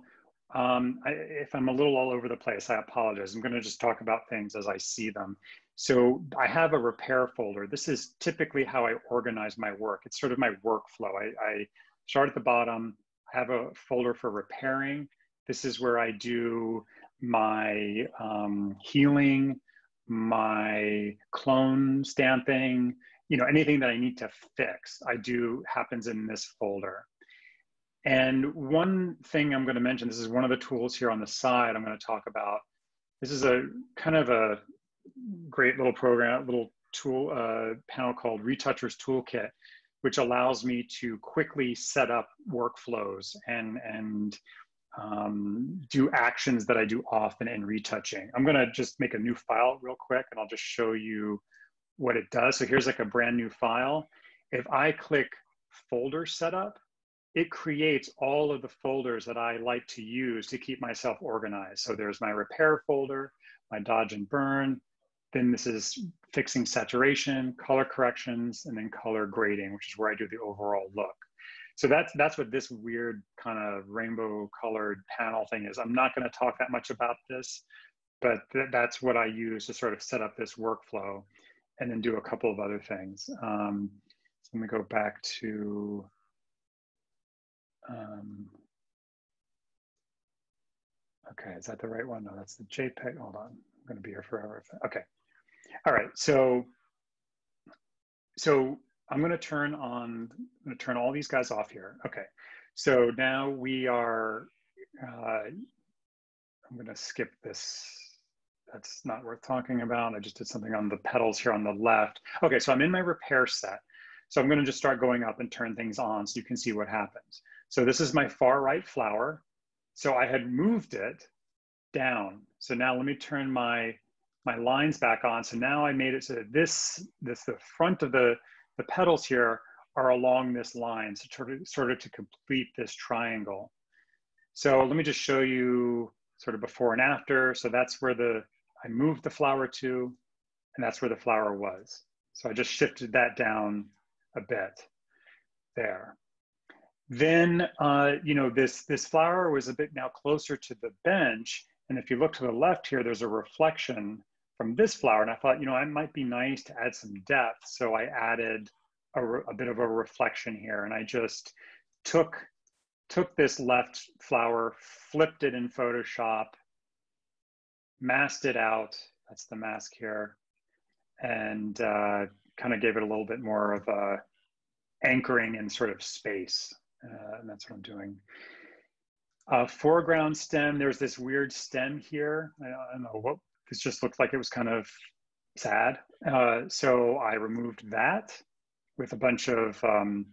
Um, I, if I'm a little all over the place, I apologize. I'm going to just talk about things as I see them. So I have a repair folder. This is typically how I organize my work. It's sort of my workflow. I, I start at the bottom, have a folder for repairing. This is where I do my um, healing, my clone stamping, you know, anything that I need to fix, I do happens in this folder. And one thing I'm going to mention, this is one of the tools here on the side I'm going to talk about. This is a kind of a great little program, little tool uh, panel called Retouchers Toolkit, which allows me to quickly set up workflows and and um, do actions that I do often in retouching. I'm gonna just make a new file real quick and I'll just show you what it does. So here's like a brand new file. If I click folder setup, it creates all of the folders that I like to use to keep myself organized. So there's my repair folder, my dodge and burn, then this is fixing saturation, color corrections, and then color grading, which is where I do the overall look. So that's that's what this weird kind of rainbow colored panel thing is. I'm not going to talk that much about this, but th that's what I use to sort of set up this workflow and then do a couple of other things. Um, so let me go back to, um, okay, is that the right one? No, that's the JPEG. Hold on, I'm going to be here forever. Okay. All right, so so I'm going to turn on, I'm going to turn all these guys off here. Okay, so now we are, uh, I'm going to skip this. That's not worth talking about. I just did something on the petals here on the left. Okay, so I'm in my repair set. So I'm going to just start going up and turn things on so you can see what happens. So this is my far right flower. So I had moved it down. So now let me turn my my lines back on. So now I made it so that this, this the front of the, the petals here are along this line, so sort of, sort of to complete this triangle. So let me just show you sort of before and after. So that's where the, I moved the flower to, and that's where the flower was. So I just shifted that down a bit there. Then, uh, you know, this, this flower was a bit now closer to the bench. And if you look to the left here, there's a reflection from this flower. And I thought, you know, it might be nice to add some depth. So I added a, a bit of a reflection here. And I just took, took this left flower, flipped it in Photoshop, masked it out. That's the mask here. And uh, kind of gave it a little bit more of a anchoring in sort of space. Uh, and that's what I'm doing. Uh, foreground stem, there's this weird stem here. I, I don't know what this just looked like it was kind of sad. Uh, so I removed that with a bunch of um,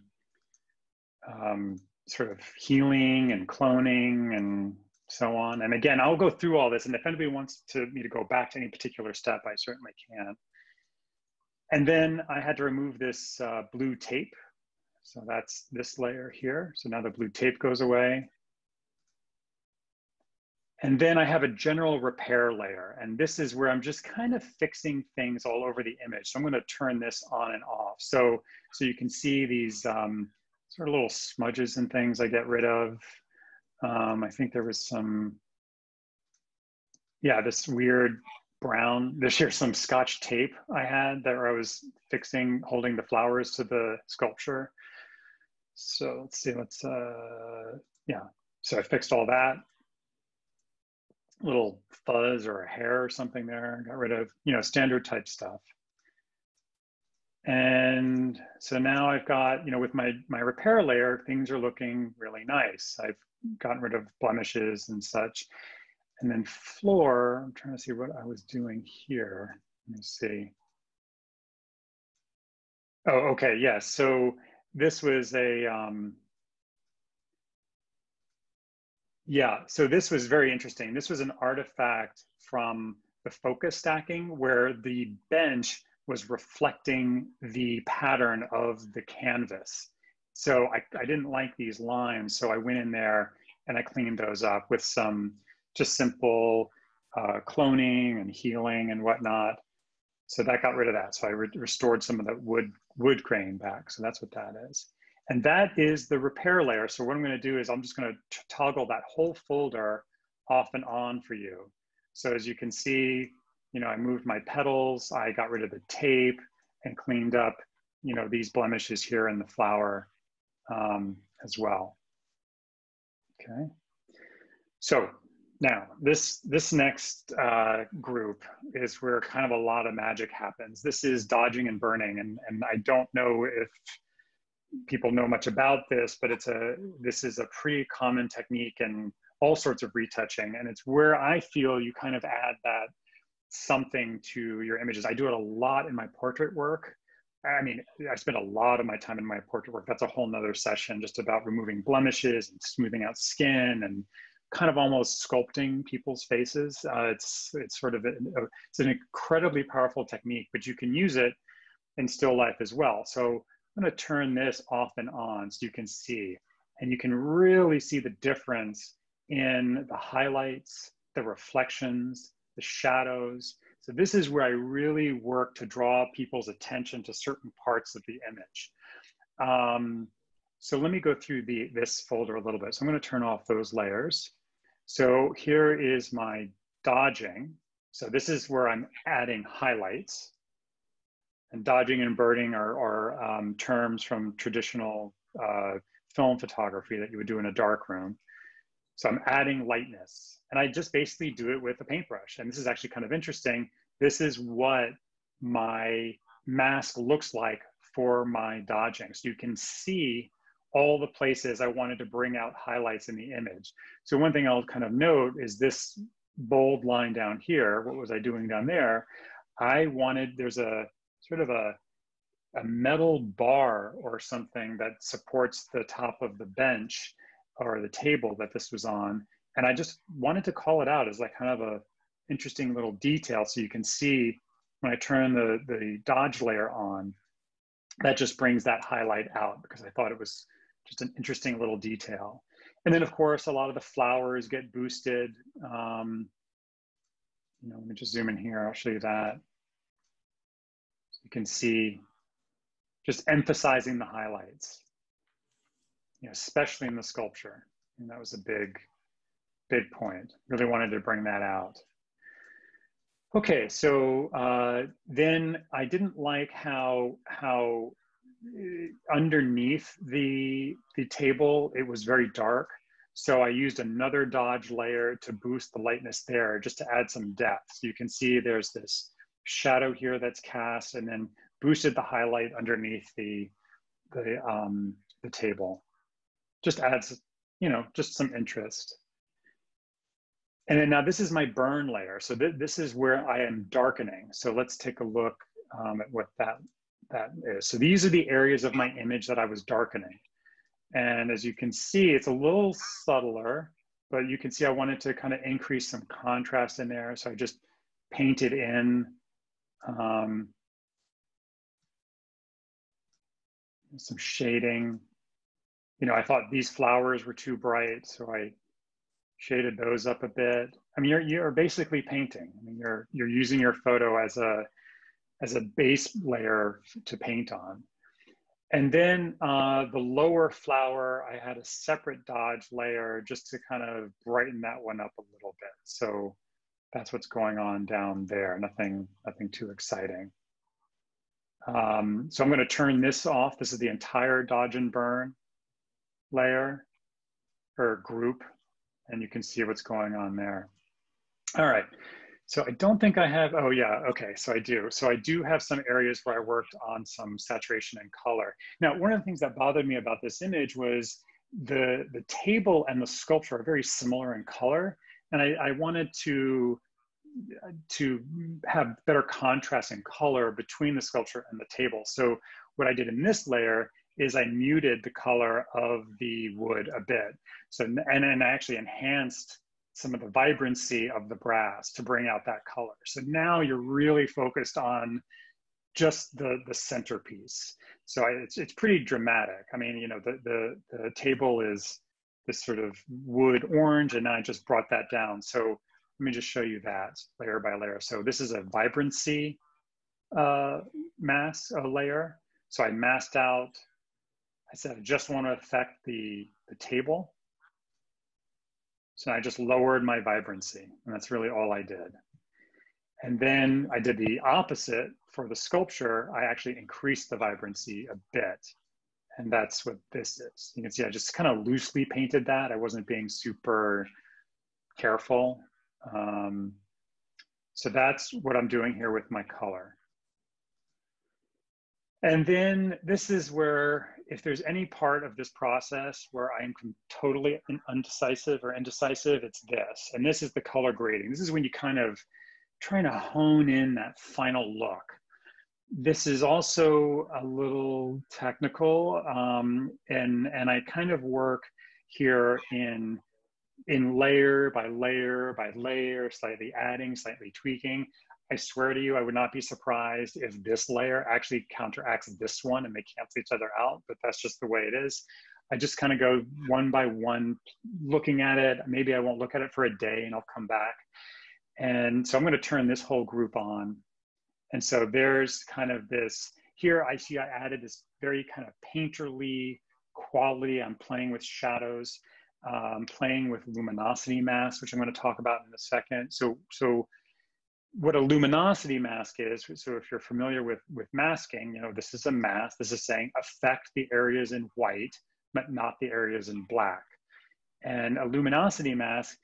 um, sort of healing and cloning and so on. And again, I'll go through all this. And if anybody wants to me to go back to any particular step, I certainly can. And then I had to remove this uh, blue tape. So that's this layer here. So now the blue tape goes away. And then I have a general repair layer. And this is where I'm just kind of fixing things all over the image. So I'm gonna turn this on and off. So, so you can see these um, sort of little smudges and things I get rid of. Um, I think there was some, yeah, this weird brown. This here's some scotch tape I had that I was fixing, holding the flowers to the sculpture. So let's see, let's, uh, yeah. So I fixed all that. Little fuzz or a hair or something there, got rid of, you know, standard type stuff. And so now I've got, you know, with my, my repair layer, things are looking really nice. I've gotten rid of blemishes and such. And then floor, I'm trying to see what I was doing here. Let me see. Oh, okay, yes. So this was a, um, yeah, so this was very interesting. This was an artifact from the focus stacking where the bench was reflecting the pattern of the canvas. So I, I didn't like these lines, so I went in there and I cleaned those up with some just simple uh, cloning and healing and whatnot. So that got rid of that. So I re restored some of the wood, wood grain back. So that's what that is. And that is the repair layer. So what I'm gonna do is I'm just gonna toggle that whole folder off and on for you. So as you can see, you know, I moved my petals, I got rid of the tape and cleaned up, you know, these blemishes here in the flower um, as well. Okay. So now this this next uh, group is where kind of a lot of magic happens. This is dodging and burning, and and I don't know if people know much about this, but it's a this is a pretty common technique in all sorts of retouching, and it's where I feel you kind of add that something to your images. I do it a lot in my portrait work. I mean, I spend a lot of my time in my portrait work. That's a whole nother session just about removing blemishes and smoothing out skin and kind of almost sculpting people's faces. Uh, it's it's sort of it's an incredibly powerful technique, but you can use it in still life as well. So I'm going to turn this off and on so you can see, and you can really see the difference in the highlights, the reflections, the shadows. So this is where I really work to draw people's attention to certain parts of the image. Um, so let me go through the, this folder a little bit. So I'm going to turn off those layers. So here is my dodging. So this is where I'm adding highlights. And dodging and burning are, are um, terms from traditional uh, film photography that you would do in a dark room. So I'm adding lightness. And I just basically do it with a paintbrush. And this is actually kind of interesting. This is what my mask looks like for my dodging. So you can see all the places I wanted to bring out highlights in the image. So one thing I'll kind of note is this bold line down here. What was I doing down there? I wanted, there's a sort of a, a metal bar or something that supports the top of the bench or the table that this was on. And I just wanted to call it out as like kind of a interesting little detail so you can see when I turn the, the dodge layer on, that just brings that highlight out because I thought it was just an interesting little detail. And then of course, a lot of the flowers get boosted. Um, you know, let me just zoom in here, I'll show you that. You can see just emphasizing the highlights, you know, especially in the sculpture. And that was a big, big point. Really wanted to bring that out. Okay, so uh, then I didn't like how how underneath the, the table, it was very dark. So I used another dodge layer to boost the lightness there just to add some depth. So you can see there's this shadow here that's cast and then boosted the highlight underneath the, the, um, the table. Just adds, you know, just some interest. And then now this is my burn layer. So th this is where I am darkening. So let's take a look um, at what that that is. So these are the areas of my image that I was darkening. And as you can see, it's a little subtler, but you can see I wanted to kind of increase some contrast in there. So I just painted in um, some shading. You know, I thought these flowers were too bright, so I shaded those up a bit. I mean, you're, you're basically painting. I mean, you're, you're using your photo as a, as a base layer to paint on. And then uh, the lower flower, I had a separate dodge layer just to kind of brighten that one up a little bit. So that's what's going on down there. Nothing, nothing too exciting. Um, so I'm going to turn this off. This is the entire dodge and burn layer or group, and you can see what's going on there. All right. So I don't think I have, oh yeah, okay, so I do. So I do have some areas where I worked on some saturation and color. Now, one of the things that bothered me about this image was the, the table and the sculpture are very similar in color. And I, I wanted to to have better contrast in color between the sculpture and the table. So what I did in this layer is I muted the color of the wood a bit. So, and then I actually enhanced some of the vibrancy of the brass to bring out that color. So now you're really focused on just the, the centerpiece. So I, it's, it's pretty dramatic. I mean, you know, the, the, the table is this sort of wood orange and I just brought that down. So let me just show you that layer by layer. So this is a vibrancy uh, mask layer. So I masked out, I said I just want to affect the, the table. So I just lowered my vibrancy and that's really all I did. And then I did the opposite for the sculpture. I actually increased the vibrancy a bit. And that's what this is. You can see I just kind of loosely painted that. I wasn't being super careful. Um, so that's what I'm doing here with my color. And then this is where, if there's any part of this process where I'm totally undecisive or indecisive, it's this. And this is the color grading. This is when you kind of trying to hone in that final look. This is also a little technical, um, and, and I kind of work here in in layer by layer by layer, slightly adding, slightly tweaking. I swear to you, I would not be surprised if this layer actually counteracts this one and they cancel each other out, but that's just the way it is. I just kind of go one by one, looking at it. Maybe I won't look at it for a day and I'll come back. And so I'm going to turn this whole group on. And so there's kind of this, here I see I added this very kind of painterly quality. I'm playing with shadows um, playing with luminosity masks, which I'm going to talk about in a second. So, so what a luminosity mask is, so if you're familiar with, with masking, you know, this is a mask. This is saying affect the areas in white, but not the areas in black. And a luminosity mask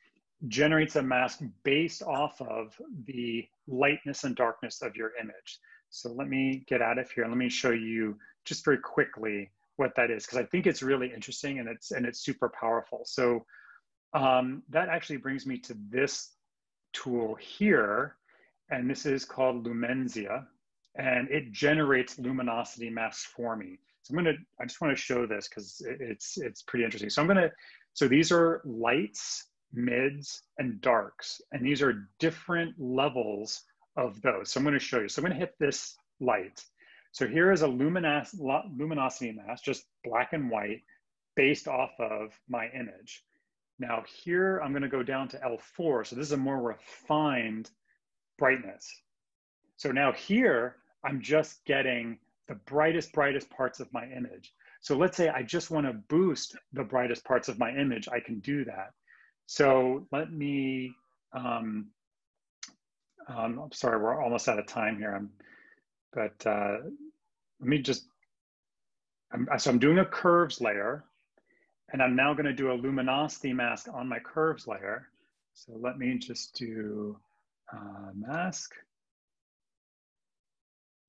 generates a mask based off of the lightness and darkness of your image. So let me get out of here. Let me show you just very quickly what that is because I think it's really interesting and it's and it's super powerful. So um, that actually brings me to this tool here, and this is called Lumenzia, and it generates luminosity masks for me. So I'm gonna, I just wanna show this because it's, it's pretty interesting. So I'm gonna, so these are lights, mids, and darks, and these are different levels of those. So I'm gonna show you. So I'm gonna hit this light, so here is a luminos luminosity mask, just black and white, based off of my image. Now here, I'm gonna go down to L4. So this is a more refined brightness. So now here, I'm just getting the brightest, brightest parts of my image. So let's say I just wanna boost the brightest parts of my image, I can do that. So let me, um, um, I'm sorry, we're almost out of time here. I'm, but uh, let me just, I'm, so I'm doing a curves layer and I'm now gonna do a luminosity mask on my curves layer. So let me just do uh, mask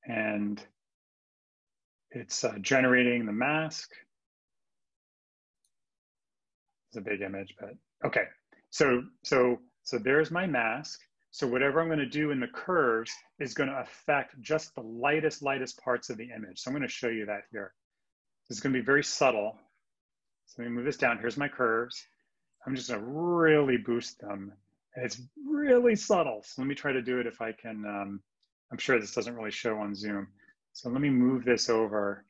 and it's uh, generating the mask. It's a big image, but okay. So, so, so there's my mask. So whatever I'm going to do in the curves is going to affect just the lightest, lightest parts of the image. So I'm going to show you that here. It's going to be very subtle. So let me move this down. Here's my curves. I'm just going to really boost them. It's really subtle. So let me try to do it if I can. Um, I'm sure this doesn't really show on Zoom. So let me move this over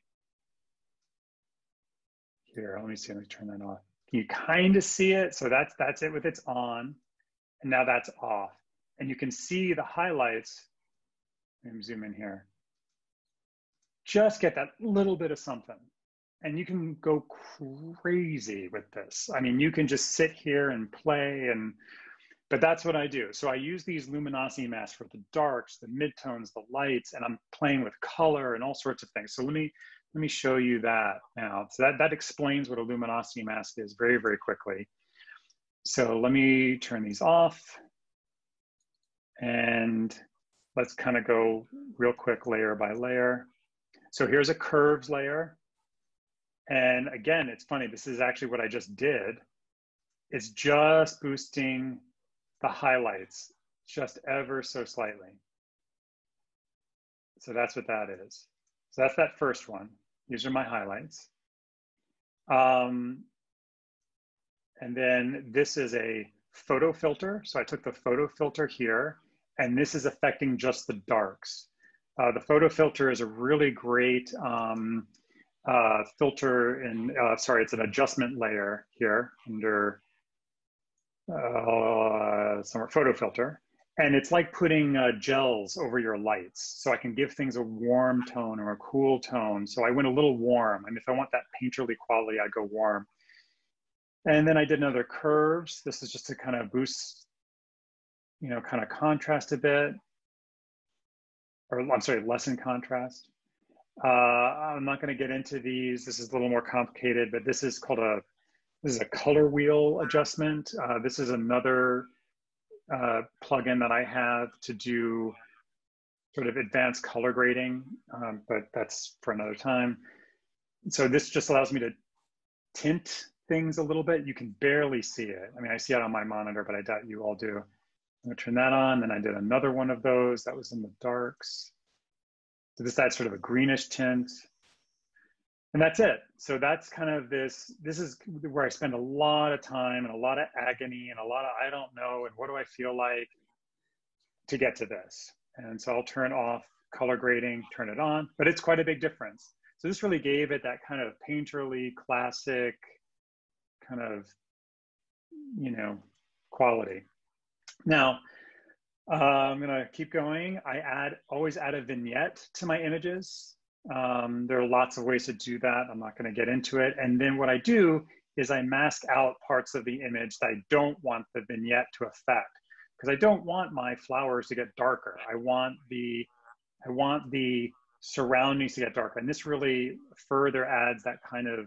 here. Let me see. Let me turn that off. You kind of see it? So that's, that's it with its on. And now that's off. And you can see the highlights. Let me zoom in here. Just get that little bit of something. And you can go crazy with this. I mean, you can just sit here and play and but that's what I do. So I use these luminosity masks for the darks, the midtones, the lights, and I'm playing with color and all sorts of things. So let me let me show you that now. So that, that explains what a luminosity mask is very, very quickly. So let me turn these off. And let's kind of go real quick layer by layer. So here's a curves layer. And again, it's funny, this is actually what I just did. It's just boosting the highlights just ever so slightly. So that's what that is. So that's that first one. These are my highlights. Um, and then this is a photo filter. So I took the photo filter here, and this is affecting just the darks. Uh, the photo filter is a really great um, uh, filter and uh, sorry, it's an adjustment layer here under uh, some photo filter. And it's like putting uh, gels over your lights. So I can give things a warm tone or a cool tone. So I went a little warm. And if I want that painterly quality, I go warm. And then I did another curves. This is just to kind of boost, you know, kind of contrast a bit. Or I'm sorry, lessen contrast. Uh, I'm not going to get into these. This is a little more complicated, but this is called a this is a color wheel adjustment. Uh, this is another uh, plugin that I have to do sort of advanced color grading, um, but that's for another time. So this just allows me to tint things a little bit. You can barely see it. I mean, I see it on my monitor, but I doubt you all do. I'm gonna turn that on. Then I did another one of those. That was in the darks. So this adds sort of a greenish tint and that's it. So that's kind of this this is where i spend a lot of time and a lot of agony and a lot of i don't know and what do i feel like to get to this? And so i'll turn off color grading turn it on but it's quite a big difference. So this really gave it that kind of painterly classic kind of you know quality. Now uh, i'm going to keep going. I add always add a vignette to my images um, there are lots of ways to do that. I'm not going to get into it. And then what I do is I mask out parts of the image that I don't want the vignette to affect because I don't want my flowers to get darker. I want the I want the surroundings to get darker. And this really further adds that kind of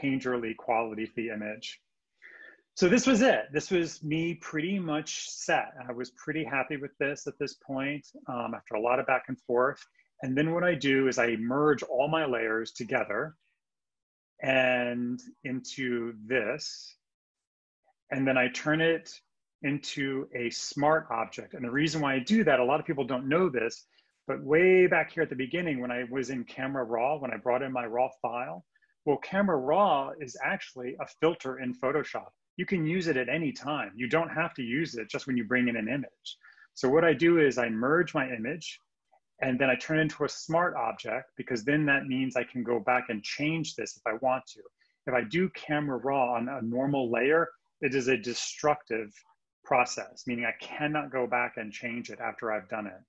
painterly quality to the image. So this was it. This was me pretty much set. I was pretty happy with this at this point um, after a lot of back and forth. And then what I do is I merge all my layers together and into this. And then I turn it into a smart object. And the reason why I do that, a lot of people don't know this, but way back here at the beginning when I was in Camera Raw, when I brought in my raw file, well, Camera Raw is actually a filter in Photoshop. You can use it at any time. You don't have to use it just when you bring in an image. So what I do is I merge my image and then I turn it into a smart object because then that means I can go back and change this if I want to. If I do camera raw on a normal layer, it is a destructive process, meaning I cannot go back and change it after I've done it.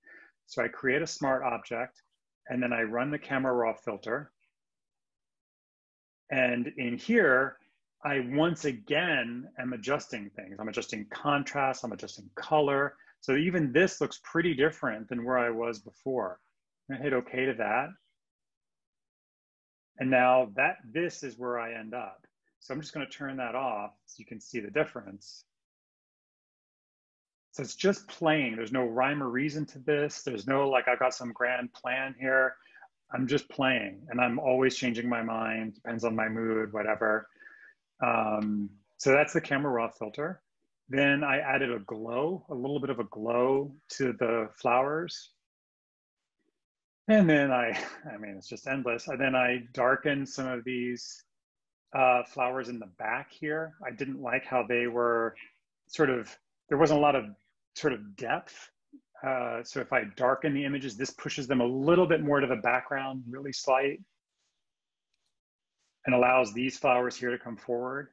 So I create a smart object and then I run the camera raw filter. And in here, I once again am adjusting things. I'm adjusting contrast, I'm adjusting color, so even this looks pretty different than where I was before. I'm gonna hit okay to that. And now that this is where I end up. So I'm just gonna turn that off so you can see the difference. So it's just playing. There's no rhyme or reason to this. There's no like, I've got some grand plan here. I'm just playing and I'm always changing my mind, depends on my mood, whatever. Um, so that's the camera raw filter. Then I added a glow, a little bit of a glow to the flowers. And then I, *laughs* I mean, it's just endless. And then I darkened some of these uh, flowers in the back here. I didn't like how they were sort of, there wasn't a lot of sort of depth. Uh, so if I darken the images, this pushes them a little bit more to the background, really slight, and allows these flowers here to come forward.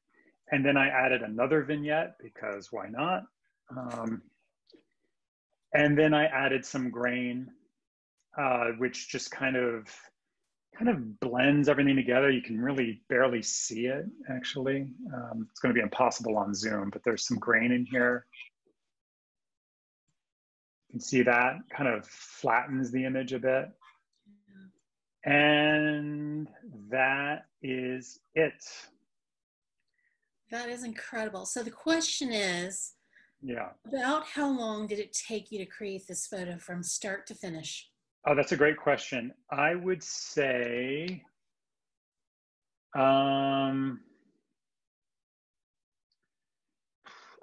And then I added another vignette because why not? Um, and then I added some grain, uh, which just kind of kind of blends everything together. You can really barely see it actually. Um, it's going to be impossible on Zoom, but there's some grain in here. You can see that kind of flattens the image a bit. And that is it. That is incredible. So the question is, yeah, about how long did it take you to create this photo from start to finish? Oh, that's a great question. I would say, um,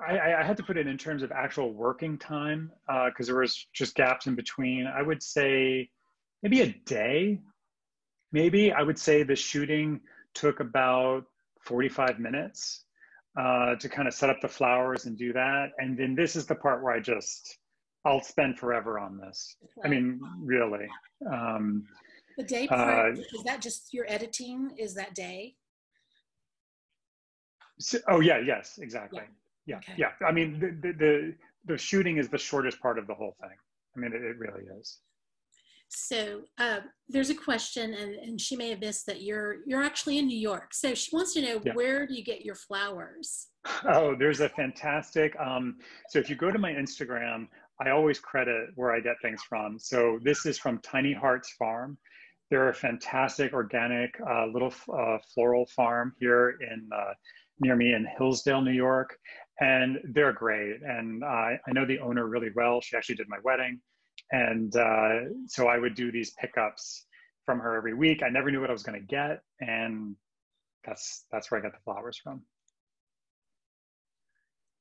I, I, had to put it in terms of actual working time because uh, there was just gaps in between. I would say maybe a day. Maybe I would say the shooting took about 45 minutes uh, to kind of set up the flowers and do that. And then this is the part where I just I'll spend forever on this. I mean, really. Um, the day part, uh, is that just your editing? Is that day? So, oh yeah, yes, exactly. Yeah, yeah. Okay. yeah. I mean, the, the, the the shooting is the shortest part of the whole thing. I mean, it, it really is. So uh, there's a question, and, and she may have missed that you're you're actually in New York. So she wants to know yeah. where do you get your flowers? Oh, there's a fantastic. Um, so if you go to my Instagram, I always credit where I get things from. So this is from Tiny Hearts Farm. They're a fantastic organic uh, little uh, floral farm here in uh, near me in Hillsdale, New York, and they're great. And I know the owner really well. She actually did my wedding, and uh, so I would do these pickups from her every week. I never knew what I was going to get, and that's that's where I got the flowers from.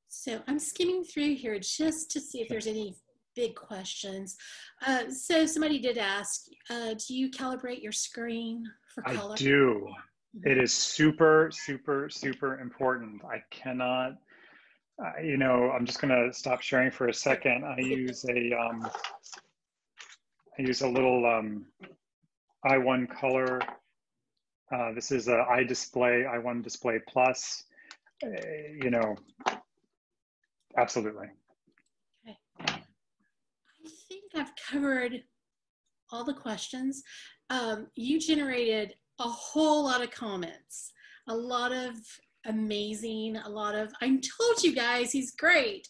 So I'm skimming through here just to see if there's any big questions. Uh, so somebody did ask, uh, do you calibrate your screen for color? I do. Mm-hmm. It is super, super, super important. I cannot, uh, you know, I'm just gonna stop sharing for a second. I use a, um, I use a little um, i1 color. Uh, this is a iDisplay, i1 Display Plus. Uh, you know, Absolutely. Okay. I think I've covered all the questions. Um, you generated a whole lot of comments, a lot of amazing, a lot of, I told you guys he's great.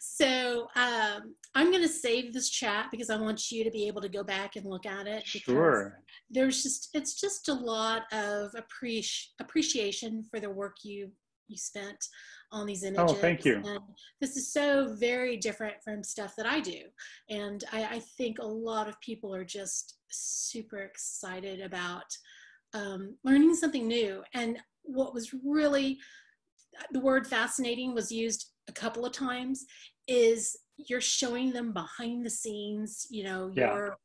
So um, I'm going to save this chat because I want you to be able to go back and look at it. Sure. There's just, it's just a lot of appreci- appreciation for the work you you spent on these images. Oh, thank you. And this is so very different from stuff that I do. And I, I think a lot of people are just super excited about um, learning something new. And what was really, the word fascinating was used a couple of times, is you're showing them behind the scenes you know yeah. you're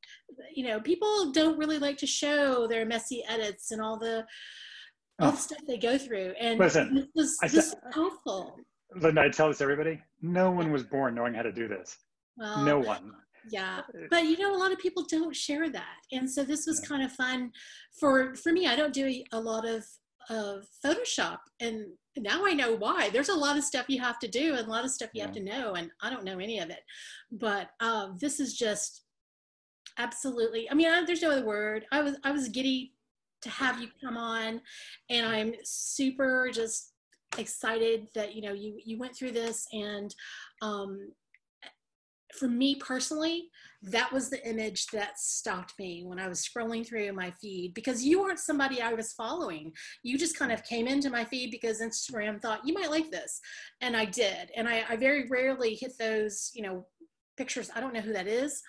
you know people don't really like to show their messy edits and all the all the oh. stuff they go through. And Listen, this, this is helpful. Linda, I tell this everybody. No one was born knowing how to do this. Well, no one. Yeah, uh, but you know, a lot of people don't share that, and so this was yeah. kind of fun for for me. I don't do a lot of of Photoshop, and now I know why. There's a lot of stuff you have to do, and a lot of stuff you yeah. have to know, and I don't know any of it. But um, this is just absolutely. I mean, I, there's no other word. I was I was giddy to have you come on and i'm super just excited that you know you you went through this and um, for me personally that was the image that stopped me when i was scrolling through my feed because you weren't somebody i was following you just kind of came into my feed because instagram thought you might like this and i did and i, I very rarely hit those you know pictures i don't know who that is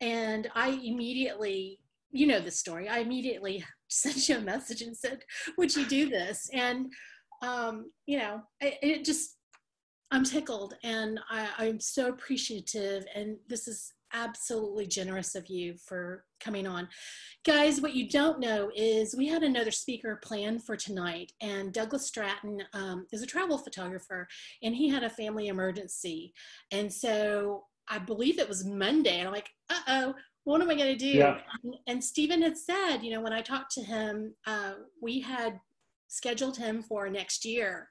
and i immediately you know the story. I immediately *laughs* sent you a message and said, "Would you do this?" And um, you know, it, it, just I'm tickled, and I, I'm so appreciative. And this is absolutely generous of you for coming on. Guys, what you don't know is we had another speaker planned for tonight, and Douglas Stratton um, is a travel photographer, and he had a family emergency. And so I believe it was Monday, and I'm like, uh oh, what am I going to do? Yeah. And, and Stephen had said, you know, when I talked to him, uh, we had scheduled him for next year.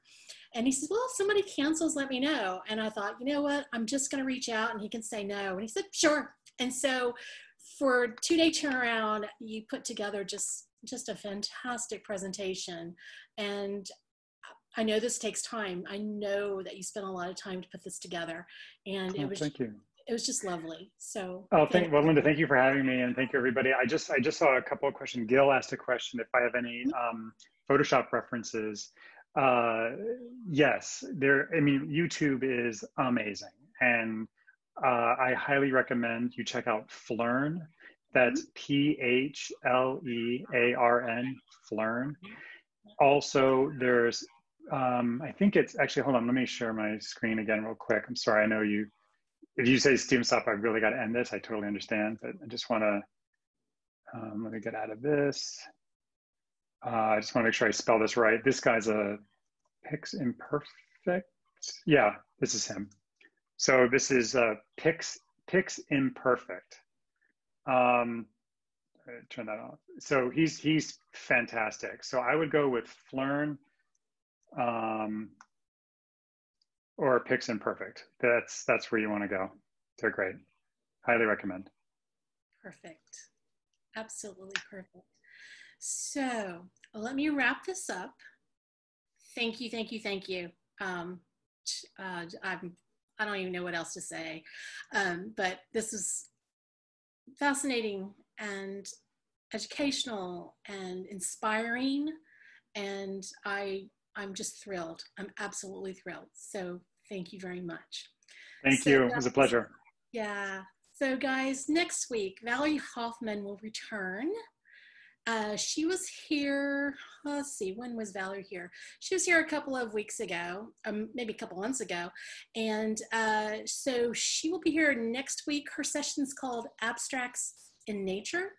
And he says, Well, if somebody cancels, let me know. And I thought, you know what? I'm just going to reach out and he can say no. And he said, Sure. And so for two day turnaround, you put together just just a fantastic presentation. And I know this takes time. I know that you spent a lot of time to put this together, and oh, it was thank you. It was just lovely. So. Oh, thank well, Linda. Thank you for having me, and thank you everybody. I just I just saw a couple of questions. Gil asked a question if I have any mm-hmm. um, Photoshop references. Uh, yes, there. I mean, YouTube is amazing, and uh, I highly recommend you check out Phlearn. That's mm-hmm. P H L E A R N, Phlearn. Also, there's, um, I think it's actually, hold on, let me share my screen again real quick. I'm sorry, I know you, if you say Steve stop, I've really got to end this. I totally understand, but I just want to, um, let me get out of this. Uh, I just want to make sure I spell this right. This guy's a Pix Imperfect. Yeah, this is him. So this is uh, Pix Pix Imperfect. Um, turn that off. So he's he's fantastic. So I would go with Phlearn um, or Pix Imperfect. That's that's where you want to go. They're great. Highly recommend. Perfect. Absolutely perfect. So let me wrap this up. Thank you, thank you, thank you. Um, uh, I'm I don't even know what else to say. Um, but this is fascinating and educational and inspiring. And I, I'm just thrilled. I'm absolutely thrilled. So thank you very much. Thank so, you. It was a pleasure. Yeah. So, guys, next week, Valerie Hoffman will return uh, she was here, let's see, when was Valerie here? She was here a couple of weeks ago, um, maybe a couple months ago. And uh, so she will be here next week. Her session is called Abstracts in Nature.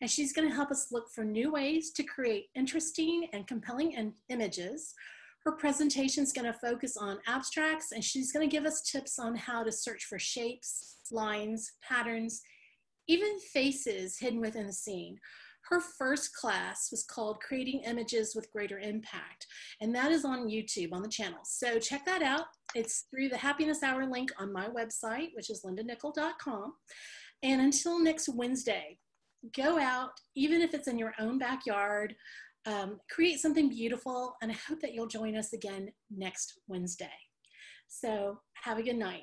And she's going to help us look for new ways to create interesting and compelling in- images. Her presentation is going to focus on abstracts, and she's going to give us tips on how to search for shapes, lines, patterns, even faces hidden within the scene her first class was called Creating Images with Greater Impact, and that is on YouTube on the channel. So check that out. It's through the Happiness Hour link on my website, which is lindanickell.com. And until next Wednesday, go out, even if it's in your own backyard, um, create something beautiful, and I hope that you'll join us again next Wednesday. So have a good night.